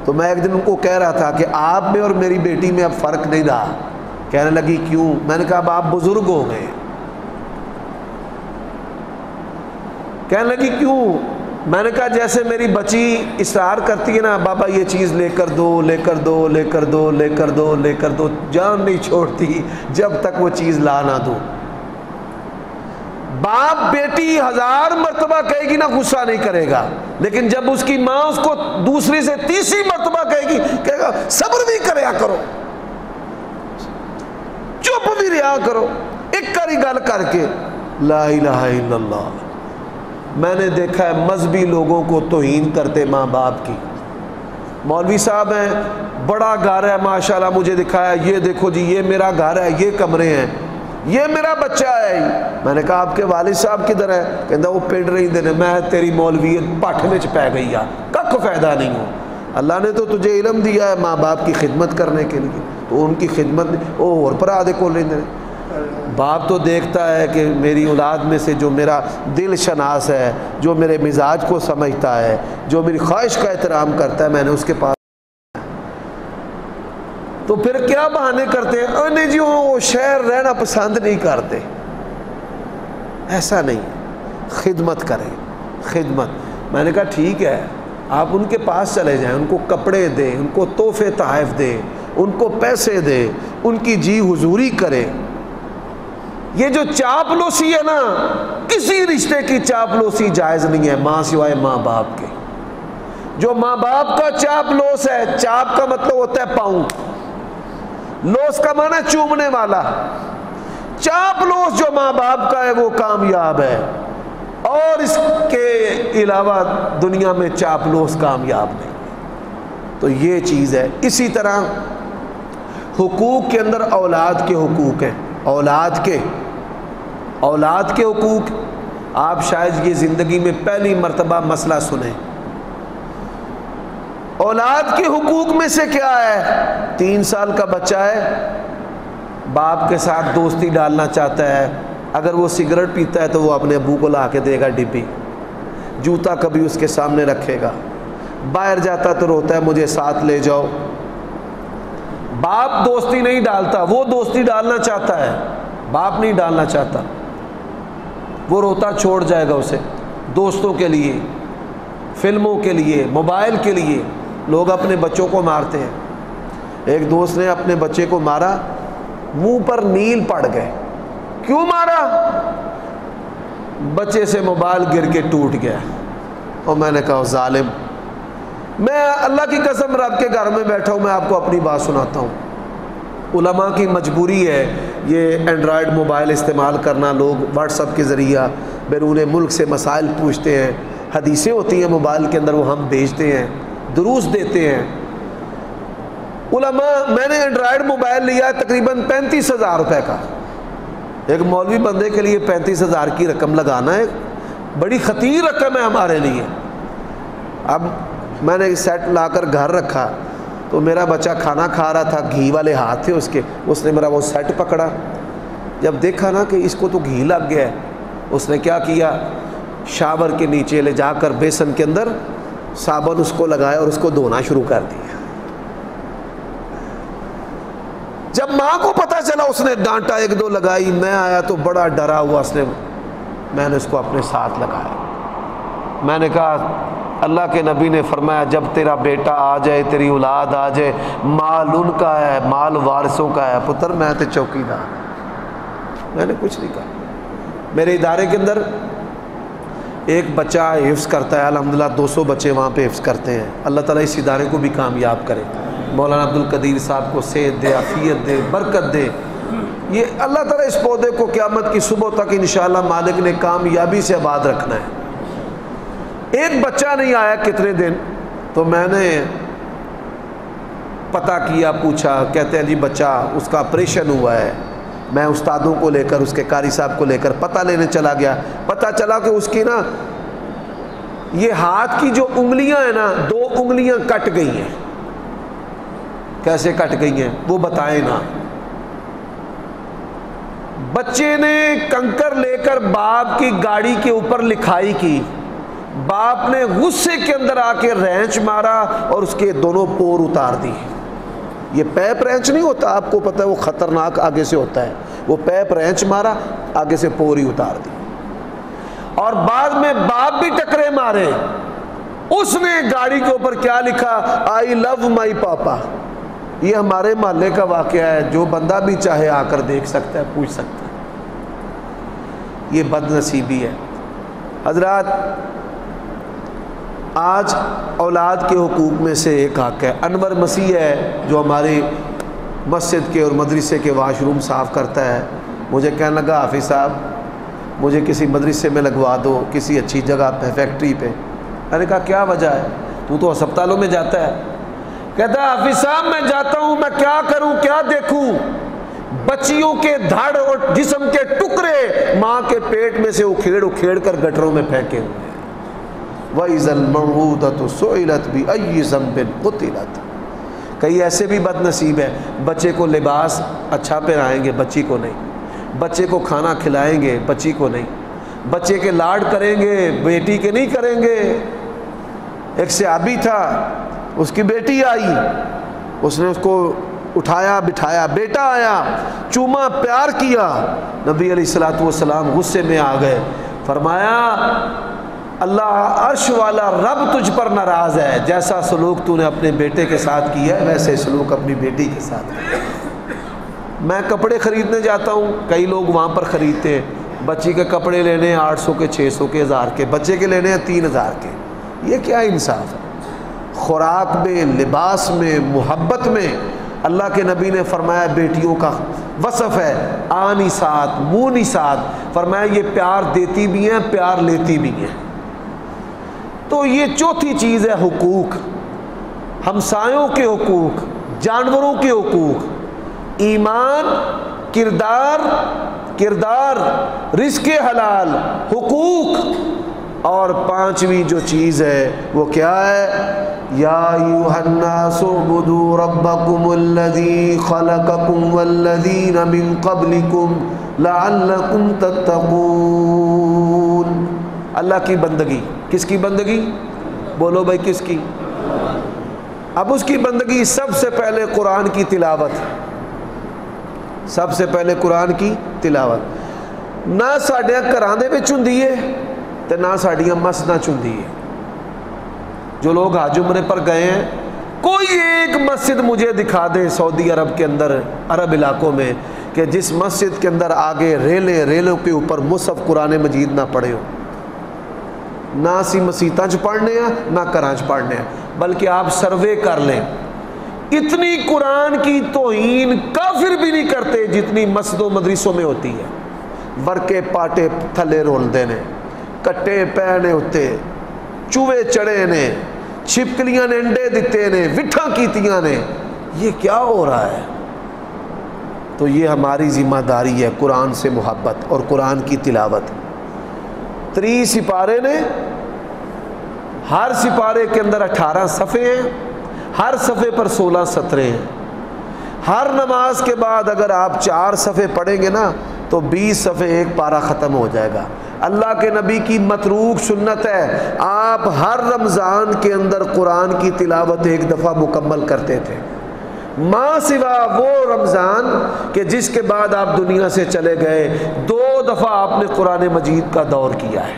تو میں ایک دن ان کو کہہ رہا تھا کہ آپ میں اور میری بیٹی میں اب فرق نہیں رہا۔ کہنے لگی، کیوں؟ میں نے کہا اب آپ بزرگ ہو گئے کہنے لگی، کیوں؟ میں نے کہا جیسے میری بچی اصرار کرتی ہے نا، بابا یہ چیز لے کر دو، لے کر دو، لے کر دو، لے کر دو، لے کر دو، جان نہیں چھوڑتی جب تک وہ چیز لا نہ دو۔ باپ بیٹی ہزار مرتبہ کہے گی نا، غصہ نہیں کرے گا۔ لیکن جب اس کی ماں اس کو دوسری سے تیسری مرتبہ کہے گی، کہے گا، صبر بھی کریا کرو۔ چپ بھی رہا کرو۔ ایک کری گل کر کے، لا الہ الا اللہ۔ میں نے دیکھا ہے مذہبی لوگوں کو توہین کرتے ماں باپ کی۔ مولوی صاحب ہیں، بڑا گھر ہے، ماشاءاللہ مجھے دکھایا، یہ دیکھو جی یہ میرا گھر ہے، یہ کمرے ہیں، یہ میرا بچہ ہے۔ میں نے کہا، آپ کے والد صاحب کدھر ہے کہتا وہ پنڈ رہی دن میں تیری مولوی پٹ میں پی گئی آ کک فائدہ نہیں ہو اللہ نے تو تجھے علم دیا ہے ماں باپ کی خدمت کرنے کے لیے، تو ان کی خدمت، وہ اور پر آدھے کو لیں باپ تو دیکھتا ہے کہ میری اولاد میں سے جو میرا دل شناس ہے، جو میرے مزاج کو سمجھتا ہے، جو میری خواہش کا احترام کرتا ہے، میں نے اس کے پاس تو پھر کیا بہانے کرتے ہیں؟ نہیں جی وہ شہر رہنا پسند نہیں کرتے۔ ایسا نہیں۔ خدمت کریں۔ خدمت۔ میں نے کہا ٹھیک ہے۔ آپ ان کے پاس چلے جائیں، ان کو کپڑے دیں، ان کو تحفے، تحائف دیں، ان کو پیسے دیں، ان کی جی حضوری کریں۔ یہ جو چاپلوسی ہے نا، کسی رشتے کی چاپلوسی جائز نہیں ہے، ماں سوائے ماں باپ کے۔ جو ماں باپ کا چاپ لوس ہے، چاپ کا مطلب ہوتا ہے پاؤں۔ لوس کا معنی چومنے والا۔ چاپ لوس جو ماں باپ کا ہے، وہ کامیاب ہے۔ اور اس کے علاوہ دنیا میں چاپ لوس کامیاب نہیں۔ تو یہ چیز ہے۔ اسی طرح حقوق کے اندر اولاد کے حقوق ہیں۔ اولاد کے اولاد کے حقوق، آپ شاید یہ زندگی میں پہلی مرتبہ مسئلہ سنیں۔ اولاد کے حقوق میں سے کیا ہے؟ تین سال کا بچہ ہے، باپ کے ساتھ دوستی ڈالنا چاہتا ہے۔ اگر وہ سگریٹ پیتا ہے تو وہ اپنے ابو کو لا کے دے گا ڈبی۔ جوتا کبھی اس کے سامنے رکھے گا۔ باہر جاتا تو روتا ہے، مجھے ساتھ لے جاؤ۔ باپ دوستی نہیں ڈالتا، وہ دوستی ڈالنا چاہتا ہے۔ باپ نہیں ڈالنا چاہتا۔ وہ روتا چھوڑ جائے گا اسے، دوستوں کے لیے، فلموں کے لیے، موبائل کے لیے لوگ اپنے بچوں کو مارتے ہیں۔ ایک دوست نے اپنے بچے کو مارا، منہ پر نیل پڑ گئے۔ کیوں مارا؟ بچے سے موبائل گر کے ٹوٹ گیا۔ اور میں نے کہا، ظالم، میں اللہ کی قسم رب کے گھر میں بیٹھا ہوں، میں آپ کو اپنی بات سناتا ہوں۔ علماء کی مجبوری ہے یہ اینڈرائڈ موبائل استعمال کرنا لوگ واٹس اپ کے ذریعہ بیرون ملک سے مسائل پوچھتے ہیں، حدیثیں ہوتی ہیں موبائل کے اندر، وہ ہم بھیجتے ہیں، دروس دیتے ہیں۔ علماء، میں نے اینڈرائڈ موبائل لیا تقریباً پینتیس ہزار روپے کا۔ ایک مولوی بندے کے لیے پینتیس ہزار کی رقم لگانا ہے۔ بڑی خطیر رقم ہے، ہمارے لیے۔ اب میں نے سیٹ لا کر گھر رکھا۔ تو میرا بچہ کھانا کھا رہا تھا، گھی والے ہاتھ تھے اس کے۔ اس نے میرا وہ سیٹ پکڑا۔ جب دیکھا نا کہ اس کو تو گھی لگ گیا ہے، اس نے کیا کیا؟ شاور کے نیچے لے جا کر بیسن کے اندر صابن اس کو لگایا اور اس کو دھونا شروع کر دیا۔ جب ماں کو پتا چلا اس نے ڈانٹا ایک دو لگائی، میں آیا تو بڑا ڈرا ہوا اس نے۔ میں نے اس کو اپنے ساتھ لگایا۔ میں نے کہا اللہ کے نبی نے فرمایا، جب تیرا بیٹا آ جائے، تیری اولاد آ جائے، مال ان کا ہے، مال وارثوں کا ہے، پتر، میں تو چوکی دار میں نے کچھ نہیں کہا۔ میرے ادارے کے اندر ایک بچہ حفظ کرتا ہے، الحمدللہ دو سو بچے وہاں پہ حفظ کرتے ہیں۔ اللہ تعالیٰ اس ادارے کو بھی کامیاب کرے۔ مولانا عبد القدیر صاحب کو صحت دے عفیت دے، برکت دے۔ یہ اللہ تعالیٰ اس پودے کو قیامت کی صبح تک انشاءاللہ مالک نے کامیابی سے آباد رکھنا ہے۔ ایک بچہ نہیں آیا کتنے دن؟ تو میں نے پتہ کیا، پوچھا، کہتے ہیں جی بچہ، اس کا آپریشن ہوا ہے۔ میں استادوں کو لے کر، اس کے قاری صاحب کو لے کر پتہ لینے چلا گیا۔ پتہ چلا کہ اس کی نا، یہ ہاتھ کی جو انگلیاں ہیں نا، دو انگلیاں کٹ گئی ہیں۔ کیسے کٹ گئی ہیں؟ وہ بتائیں نا۔ بچے نے کنکر لے کر باپ کی گاڑی کے اوپر لکھائی کی۔ باپ نے غصے کے اندر آ کے رینچ مارا اور اس کے دونوں پور اتار دی یہ پیپ رینچ نہیں ہوتا، آپ کو پتہ ہے، وہ خطرناک آگے سے ہوتا ہے۔ وہ پیپ رینچ مارا، آگے سے پوری اتار دی۔ اور بعد میں باپ بھی ٹکرے مارے۔ اس نے گاڑی کے اوپر کیا لکھا؟ آئی لو مائی پاپا یہ ہمارے محلے کا واقعہ ہے۔ جو بندہ بھی چاہے آ کر دیکھ سکتا ہے، پوچھ سکتا ہے۔ یہ بد نصیبی ہے۔ حضرات آج اولاد کے حقوق میں سے ایک حق ہے۔ انور مسیح ہے جو ہماری مسجد کے اور مدرسے کے واش روم صاف کرتا ہے۔ مجھے کہنے لگا، حافظ صاحب، مجھے کسی مدرسے میں لگوا دو، کسی اچھی جگہ پہ، فیکٹری پہ۔ میں نے کہا، کیا وجہ ہے؟ تو تو اسپتالوں میں جاتا ہے۔ کہتا ہے حافظ صاحب، میں جاتا ہوں، میں کیا کروں، کیا دیکھوں؟ بچیوں کے دھڑ اور جسم کے ٹکڑے ماں کے پیٹ میں سے اکھیڑ اکھیڑ کر گٹروں میں پھینکے ہوئے۔ وَإِذَا الْمَعُودَةُ سُعِلَتْ بِأَيِّ ذَنْبٍ قُتِلَتْ۔ کئی ایسے بھی بد نصیب ہے بچے کو لباس اچھا پہنائیں گے، بچی کو نہیں۔ بچے کو کھانا کھلائیں گے، بچی کو نہیں۔ بچے کے لاڈ کریں گے، بیٹی کے نہیں کریں گے۔ ایک صحابی تھا، اس کی بیٹی آئی۔ اس نے اس کو اٹھایا، بٹھایا، بیٹا آیا، چوما، پیار کیا۔ نبی علیہ السلاۃ والسلام غصے میں آ گئے۔ فرمایا اللہ عرش والا رب تجھ پر ناراض ہے۔ جیسا سلوک تو نے اپنے بیٹے کے ساتھ کیا ہے، ویسے سلوک اپنی بیٹی کے ساتھ۔ کیا میں کپڑے خریدنے جاتا ہوں، کئی لوگ وہاں پر خریدتے ہیں۔ بچی کے کپڑے لینے ہیں آٹھ سو کے، چھ سو کے، ہزار کے۔ بچے کے لینے ہیں تین ہزار کے۔ یہ کیا انصاف ہے؟ خوراک میں، لباس میں، محبت میں۔ اللہ کے نبی نے فرمایا بیٹیوں کا وصف ہے، آنی ساتھ مونی ساتھ فرمایا یہ پیار دیتی بھی ہیں، پیار لیتی بھی ہیں۔ تو یہ چوتھی چیز ہے حقوق۔ ہمسایوں کے حقوق، جانوروں کے حقوق۔ ایمان، کردار کردار، رزق حلال، حقوق۔ اور پانچویں جو چیز ہے وہ کیا ہے؟ یا ایوہ الناس عبدو ربکم الذی خلقکم والذین من قبلکم لعلکم تتقون۔ اللہ کی بندگی۔ کس کی بندگی؟ بولو بھائی کس کی؟ اب اس کی بندگی سب سے پہلے قرآن کی تلاوت۔ سب سے پہلے قرآن کی تلاوت۔ نہ سڈیا گھر چندیے تو نہ سڈیا مسجد چندیے جو لوگ حاج عمرے پر گئے ہیں، کوئی ایک مسجد مجھے دکھا دے سعودی عرب کے اندر، عرب علاقوں میں، کہ جس مسجد کے اندر آگے ریلیں، ریلوں کے اوپر مصحف قرآن مجید نہ پڑے ہو۔ نہ سی مسیطہ چ پڑھنے ہیں، نہ کراں چ پڑھنے ہیں۔ بلکہ آپ سروے کر لیں۔ اتنی قرآن کی توہین کافر بھی نہیں کرتے جتنی مسجد و مدرسوں میں ہوتی ہے۔ ورکے پاٹے تھلے رول دینے کٹے پینے ہوتے چوہے چڑے نے، چھپکلیاں نے انڈے دیتے نے وٹھا کیتیاں نے۔ یہ کیا ہو رہا ہے؟ تو یہ ہماری ذمہ داری ہے قرآن سے محبت اور قرآن کی تلاوت۔ تری سپارے نے، ہر سپارے کے اندر اٹھارہ صفحے ہیں، ہر صفحے پر سولہ سترے ہیں۔ ہر نماز کے بعد اگر آپ چار صفحے پڑھیں گے نا، تو بیس صفحے ایک پارا ختم ہو جائے گا۔ اللہ کے نبی کی متروک سنت ہے، آپ ہر رمضان کے اندر قرآن کی تلاوت ایک دفعہ مکمل کرتے تھے۔ ماں سوا وہ رمضان کہ جس کے بعد آپ دنیا سے چلے گئے، دو دفعہ آپ نے قرآن مجید کا دور کیا ہے۔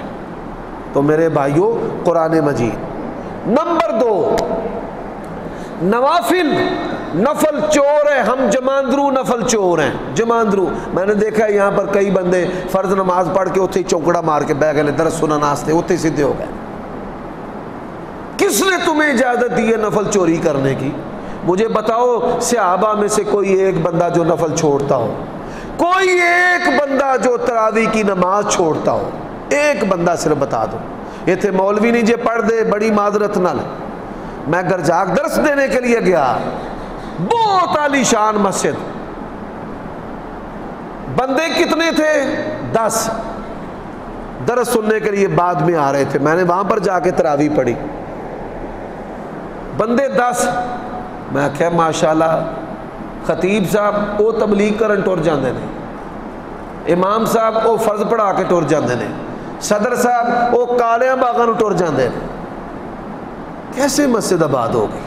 تو میرے بھائیوں قرآن مجید۔ نمبر دو، نوافل، نفل چور ہے ہم جماندرو نفل چور ہیں۔ جماندرو، میں نے دیکھا ہے یہاں پر کئی بندے فرض نماز پڑھ کے اتنے چوکڑا مار کے بہ گئے درس سنا ناستے اتنے سیدھے ہو گئے کس نے تمہیں اجازت دی ہے نفل چوری کرنے کی؟ مجھے بتاؤ، صحابہ میں سے کوئی ایک بندہ جو نفل چھوڑتا ہو۔ کوئی ایک بندہ جو تراوی کی نماز چھوڑتا ہو، ایک بندہ صرف بتا دو۔ یہ مولوی نہیں جے پڑھ دے، بڑی معذرت نہ لے۔ میں گھر درس دینے کے لیے گیا۔ بہت عالی شان مسجد۔ بندے کتنے تھے؟ دس۔ درس سننے کے لیے بعد میں آ رہے تھے۔ میں نے وہاں پر جا کے تراوی پڑھی۔ بندے دس۔ میں آخیا ماشاء اللہ خطیب صاحب وہ تبلیغ کرن ٹر جاندے نے۔ امام صاحب وہ فرض پڑھا کے ٹر جاندے نے۔ صدر صاحب وہ کالیاں باغوں ٹر جاندے نے۔ کیسے مسجد آباد ہوگی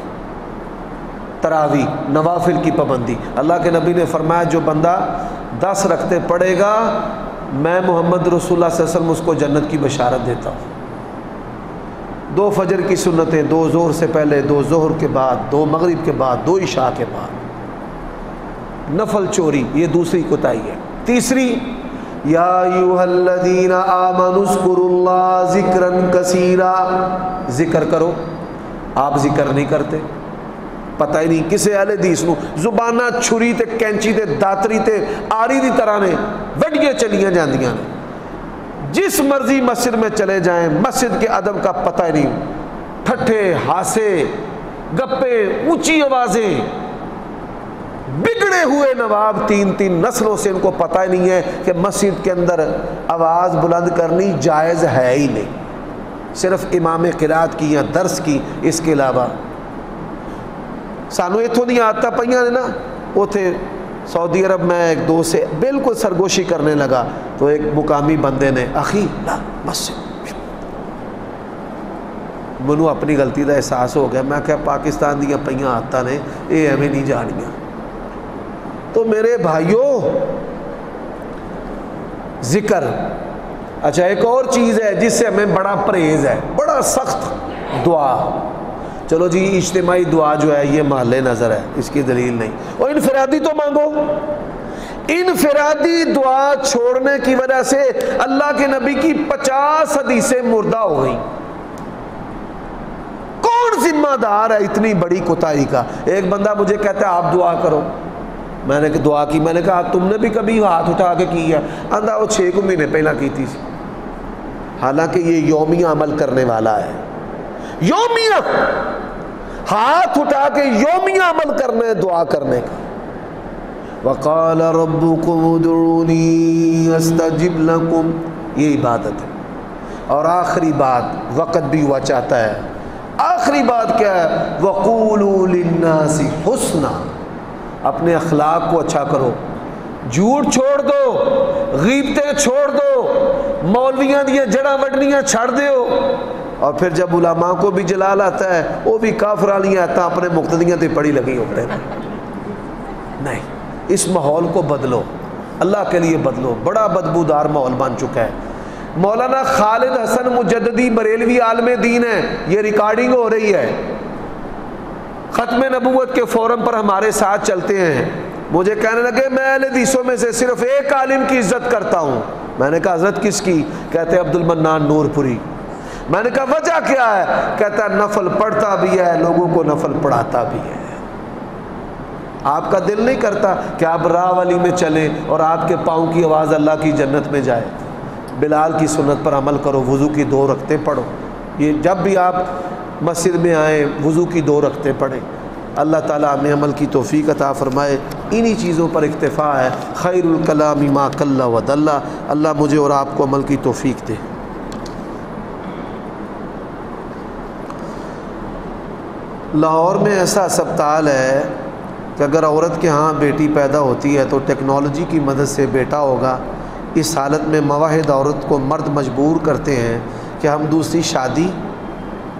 تراوی نوافل کی پابندی۔ اللہ کے نبی نے فرمایا جو بندہ دس رکھتے پڑے گا، میں محمد رسول اللہ صلی اللہ علیہ وسلم اس کو جنت کی بشارت دیتا ہوں۔ دو فجر کی سنتیں، دو زور سے پہلے، دو زہر کے بعد، دو مغرب کے بعد، دو عشاء کے بعد۔ نفل چوری، یہ دوسری کوتاہی ہے۔ تیسری، یا الذین آمنوا اذکروا اللہ ذکرا کثیرا۔ ذکر کرو۔ آپ ذکر نہیں کرتے۔ پتہ ہی نہیں کسے اہل حدیث نو۔ زبانہ چھری تے کینچی تے داتری تے آری دی طرح نے۔ وڈیاں چلیاں جاندیاں نے۔ جس مرضی مسجد میں چلے جائیں، مسجد کے ادب کا پتہ ہی نہیں۔ ٹھٹھے، ہاسے، گپے، اونچی آوازیں۔ بگڑے ہوئے نواب تین تین نسلوں سے ان کو پتہ ہی نہیں ہے کہ مسجد کے اندر آواز بلند کرنی جائز ہے ہی نہیں۔ صرف امام قرات کی یا درس کی اس کے علاوہ۔ سانو اتوں دیا آدت پہ نے نا اتنے سعودی عرب میں ایک دوست سے بالکل سرگوشی کرنے لگا۔ تو ایک مقامی بندے نے، اخی، لا بس منو اپنی غلطی کا احساس ہو گیا۔ میں کہ پاکستان دیا پہ آدت نے یہ ایویں نہیں جانیاں۔ تو میرے بھائیوں، ذکر۔ اچھا ایک اور چیز ہے جس سے ہمیں بڑا پرہیز ہے، بڑا سخت دعا۔ چلو جی اجتماعی دعا جو ہے، یہ محل نظر ہے، اس کی دلیل نہیں۔ اور انفرادی تو مانگو۔ انفرادی دعا چھوڑنے کی وجہ سے اللہ کے نبی کی پچاس حدیثیں مردہ ہو گئی کون ذمہ دار ہے اتنی بڑی کوتاہی کا؟ ایک بندہ مجھے کہتا ہے، آپ دعا کرو۔ میں نے دعا کی، میں نے کہا تم نے بھی کبھی ہاتھ اٹھا کے کی ہے۔ آدھا وہ چھ کو مہینے پہلا کی تھی۔ حالانکہ یہ یومیہ عمل کرنے والا ہے۔ یومیہ ہاتھ اٹھا کے یومیہ عمل کرنے دعا کرنے کا۔ وقال ربكم ادعوني استجب لكم یہ عبادت ہے۔ اور آخری بات وقت بھی ہوا چاہتا ہے۔ آخری بات کیا ہے؟ وقولوا للناس حسنا۔ اپنے اخلاق کو اچھا کرو۔ جھوٹ چھوڑ دو، غیبتیں چھوڑ دو، مولویاں دیا جڑا وڈنیاں چھڑ دیو۔ اور پھر جب علماء کو بھی جلال آتا ہے، وہ بھی کافر والی آتا اپنے مقتدیاں تے پڑی لگی ہوتے ہیں۔ نہیں، اس ماحول کو بدلو۔ اللہ کے لیے بدلو۔ بڑا بدبودار ماحول بن چکا ہے۔ مولانا خالد حسن مجددی بریلوی عالم دین ہے۔ یہ ریکارڈنگ ہو رہی ہے۔ ختم نبوت کے فورم پر ہمارے ساتھ چلتے ہیں۔ مجھے کہنے لگے، میں اہل حدیثوں میں سے صرف ایک عالم کی عزت کرتا ہوں۔ میں نے کہا، عزت کس کی؟ کہتے عبد المنان نور پوری میں نے کہا، وجہ کیا ہے؟ کہتا ہے، نفل پڑھتا بھی ہے، لوگوں کو نفل پڑھاتا بھی ہے۔ آپ کا دل نہیں کرتا کہ آپ راہ والی میں چلیں اور آپ کے پاؤں کی آواز اللہ کی جنت میں جائے۔ بلال کی سنت پر عمل کرو، وضو کی دو رکھتے پڑھو۔ یہ جب بھی آپ مسجد میں آئیں، وضو کی دو رکھتے پڑھیں۔ اللہ تعالیٰ ہمیں عمل کی توفیق عطا فرمائے۔ انہی چیزوں پر اکتفا ہے۔ خیر الکلام ما کل ود اللہ اللہ مجھے اور آپ کو عمل کی توفیق دے۔ لاہور میں ایسا اسپتال ہے کہ اگر عورت کے ہاں بیٹی پیدا ہوتی ہے تو ٹیکنالوجی کی مدد سے بیٹا ہوگا۔ اس حالت میں مواحد عورت کو مرد مجبور کرتے ہیں کہ ہم دوسری شادی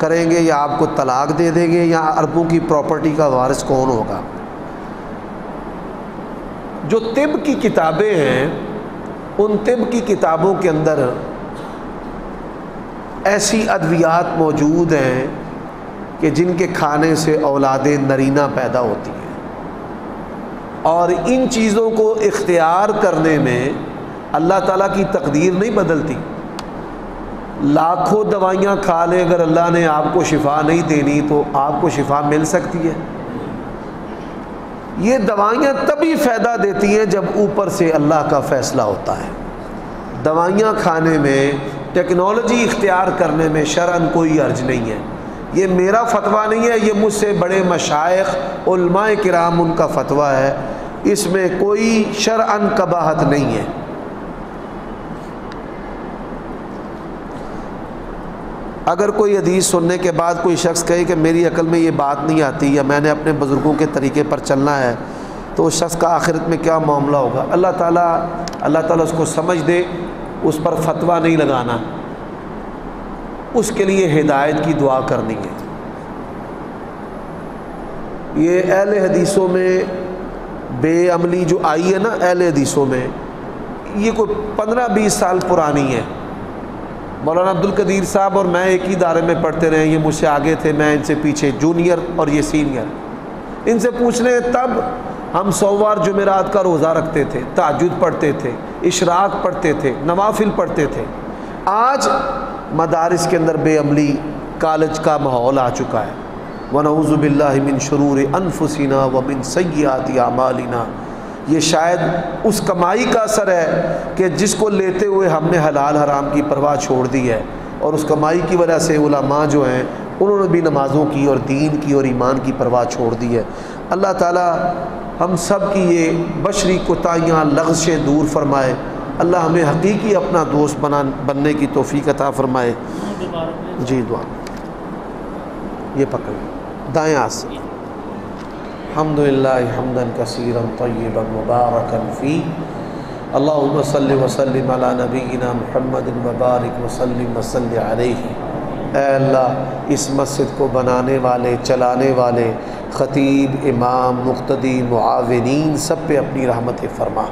کریں گے یا آپ کو طلاق دے دیں گے یا اربوں کی پراپرٹی کا وارث کون ہوگا؟ جو طب کی کتابیں ہیں، ان طب کی کتابوں کے اندر ایسی ادویات موجود ہیں کہ جن کے کھانے سے اولاد نرینہ پیدا ہوتی ہیں۔ اور ان چیزوں کو اختیار کرنے میں اللہ تعالیٰ کی تقدیر نہیں بدلتی۔ لاکھوں دوائیاں کھا لیں، اگر اللہ نے آپ کو شفا نہیں دینی تو آپ کو شفا مل سکتی ہے۔ یہ دوائیاں تبھی فائدہ دیتی ہیں جب اوپر سے اللہ کا فیصلہ ہوتا ہے۔ دوائیاں کھانے میں، ٹیکنالوجی اختیار کرنے میں شرعن کوئی عرض نہیں ہے۔ یہ میرا فتویٰ نہیں ہے، یہ مجھ سے بڑے مشائق، علماء کرام ان کا فتویٰ ہے۔ اس میں کوئی شرعن کباہت نہیں ہے۔ اگر کوئی حدیث سننے کے بعد کوئی شخص کہے کہ میری عقل میں یہ بات نہیں آتی یا میں نے اپنے بزرگوں کے طریقے پر چلنا ہے، تو اس شخص کا آخرت میں کیا معاملہ ہوگا؟ اللہ تعالیٰ اللہ تعالیٰ اس کو سمجھ دے، اس پر فتویٰ نہیں لگانا۔ اس کے لیے ہدایت کی دعا کرنی ہے۔ یہ اہل حدیثوں میں بے عملی جو آئی ہے نا اہل حدیثوں میں، یہ کوئی پندرہ بیس سال پرانی ہے۔ مولانا عبد القدیر صاحب اور میں ایک ہی دارے میں پڑھتے رہے یہ مجھ سے آگے تھے، میں ان سے پیچھے جونیئر اور یہ سینئر ان سے پوچھ لیں، تب ہم سووار جمعرات کا روزہ رکھتے تھے تعجد پڑھتے تھے، اشراق پڑھتے تھے، نوافل پڑھتے تھے۔ آج مدارس کے اندر بے عملی کالج کا ماحول آ چکا ہے۔ ونعوذ باللہ من شرور انفسنا ومن سیئات اعمالنا۔ یہ شاید اس کمائی کا اثر ہے کہ جس کو لیتے ہوئے ہم نے حلال حرام کی پرواہ چھوڑ دی ہے اور اس کمائی کی وجہ سے علماء جو ہیں انہوں نے بھی نمازوں کی اور دین کی اور ایمان کی پرواہ چھوڑ دی ہے۔ اللہ تعالیٰ ہم سب کی یہ بشری کوتاہیاں لغزشیں دور فرمائے۔ اللہ ہمیں حقیقی اپنا دوست بنا بننے کی توفیق عطا فرمائے۔ جی دعا۔ یہ پکڑ۔ دائیں ہاتھ سے۔ الحمد للہ حمدن کثیرا طیبا مبارکا فی اللہم صلی وسلم علی نبینا محمد مبارک وسلم وسلم علیہ اے اللہ، اس مسجد کو بنانے والے، چلانے والے، خطیب، امام، مقتدی، معاونین، سب پہ اپنی رحمت فرما۔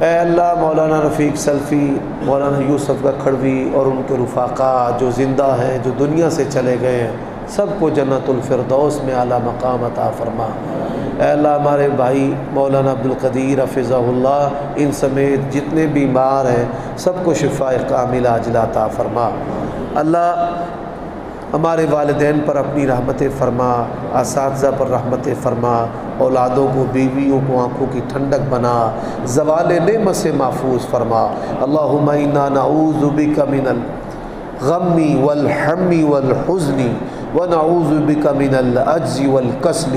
اے اللہ، مولانا رفیق سلفی، مولانا یوسف گکھڑوی اور ان کے رفاقہ جو زندہ ہیں، جو دنیا سے چلے گئے ہیں سب کو جنت الفردوس میں اعلیٰ مقام عطا فرما۔ اے اللہ، ہمارے بھائی مولانا عبدالقدیر حفظہ اللہ، ان سمیت جتنے بیمار ہیں، سب کو شفا کامل عاجل عطا فرما۔ اللہ ہمارے والدین پر اپنی رحمت فرما، اساتذہ پر رحمت فرما، اولادوں کو، بیویوں کو، آنکھوں کی ٹھنڈک بنا، زوال نعمت سے محفوظ فرما۔ اللہم انا نعوذ بک من الغم والحم والحزن۔ ونعوذ بک من العجز والکسل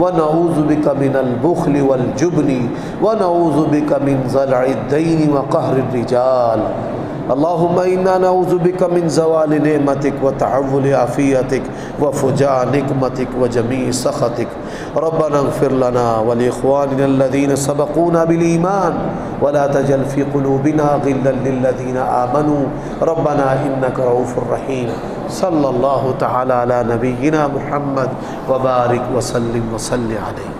ونعوذ بک من البخل والجبن ونعوذ بک من ضلع الدین وقہر الرجال. اللهم إنا نعوذ بك من زوال نعمتك وتعول عافيتك وفجاء نقمتك وجميع سخطك. ربنا اغفر لنا ولإخواننا الذين سبقونا بالإيمان. ولا تجل في قلوبنا غلا للذين آمنوا. ربنا إنك رؤوف رحيم. صلى الله تعالى على نبينا محمد وبارك وسلم وصل عليه.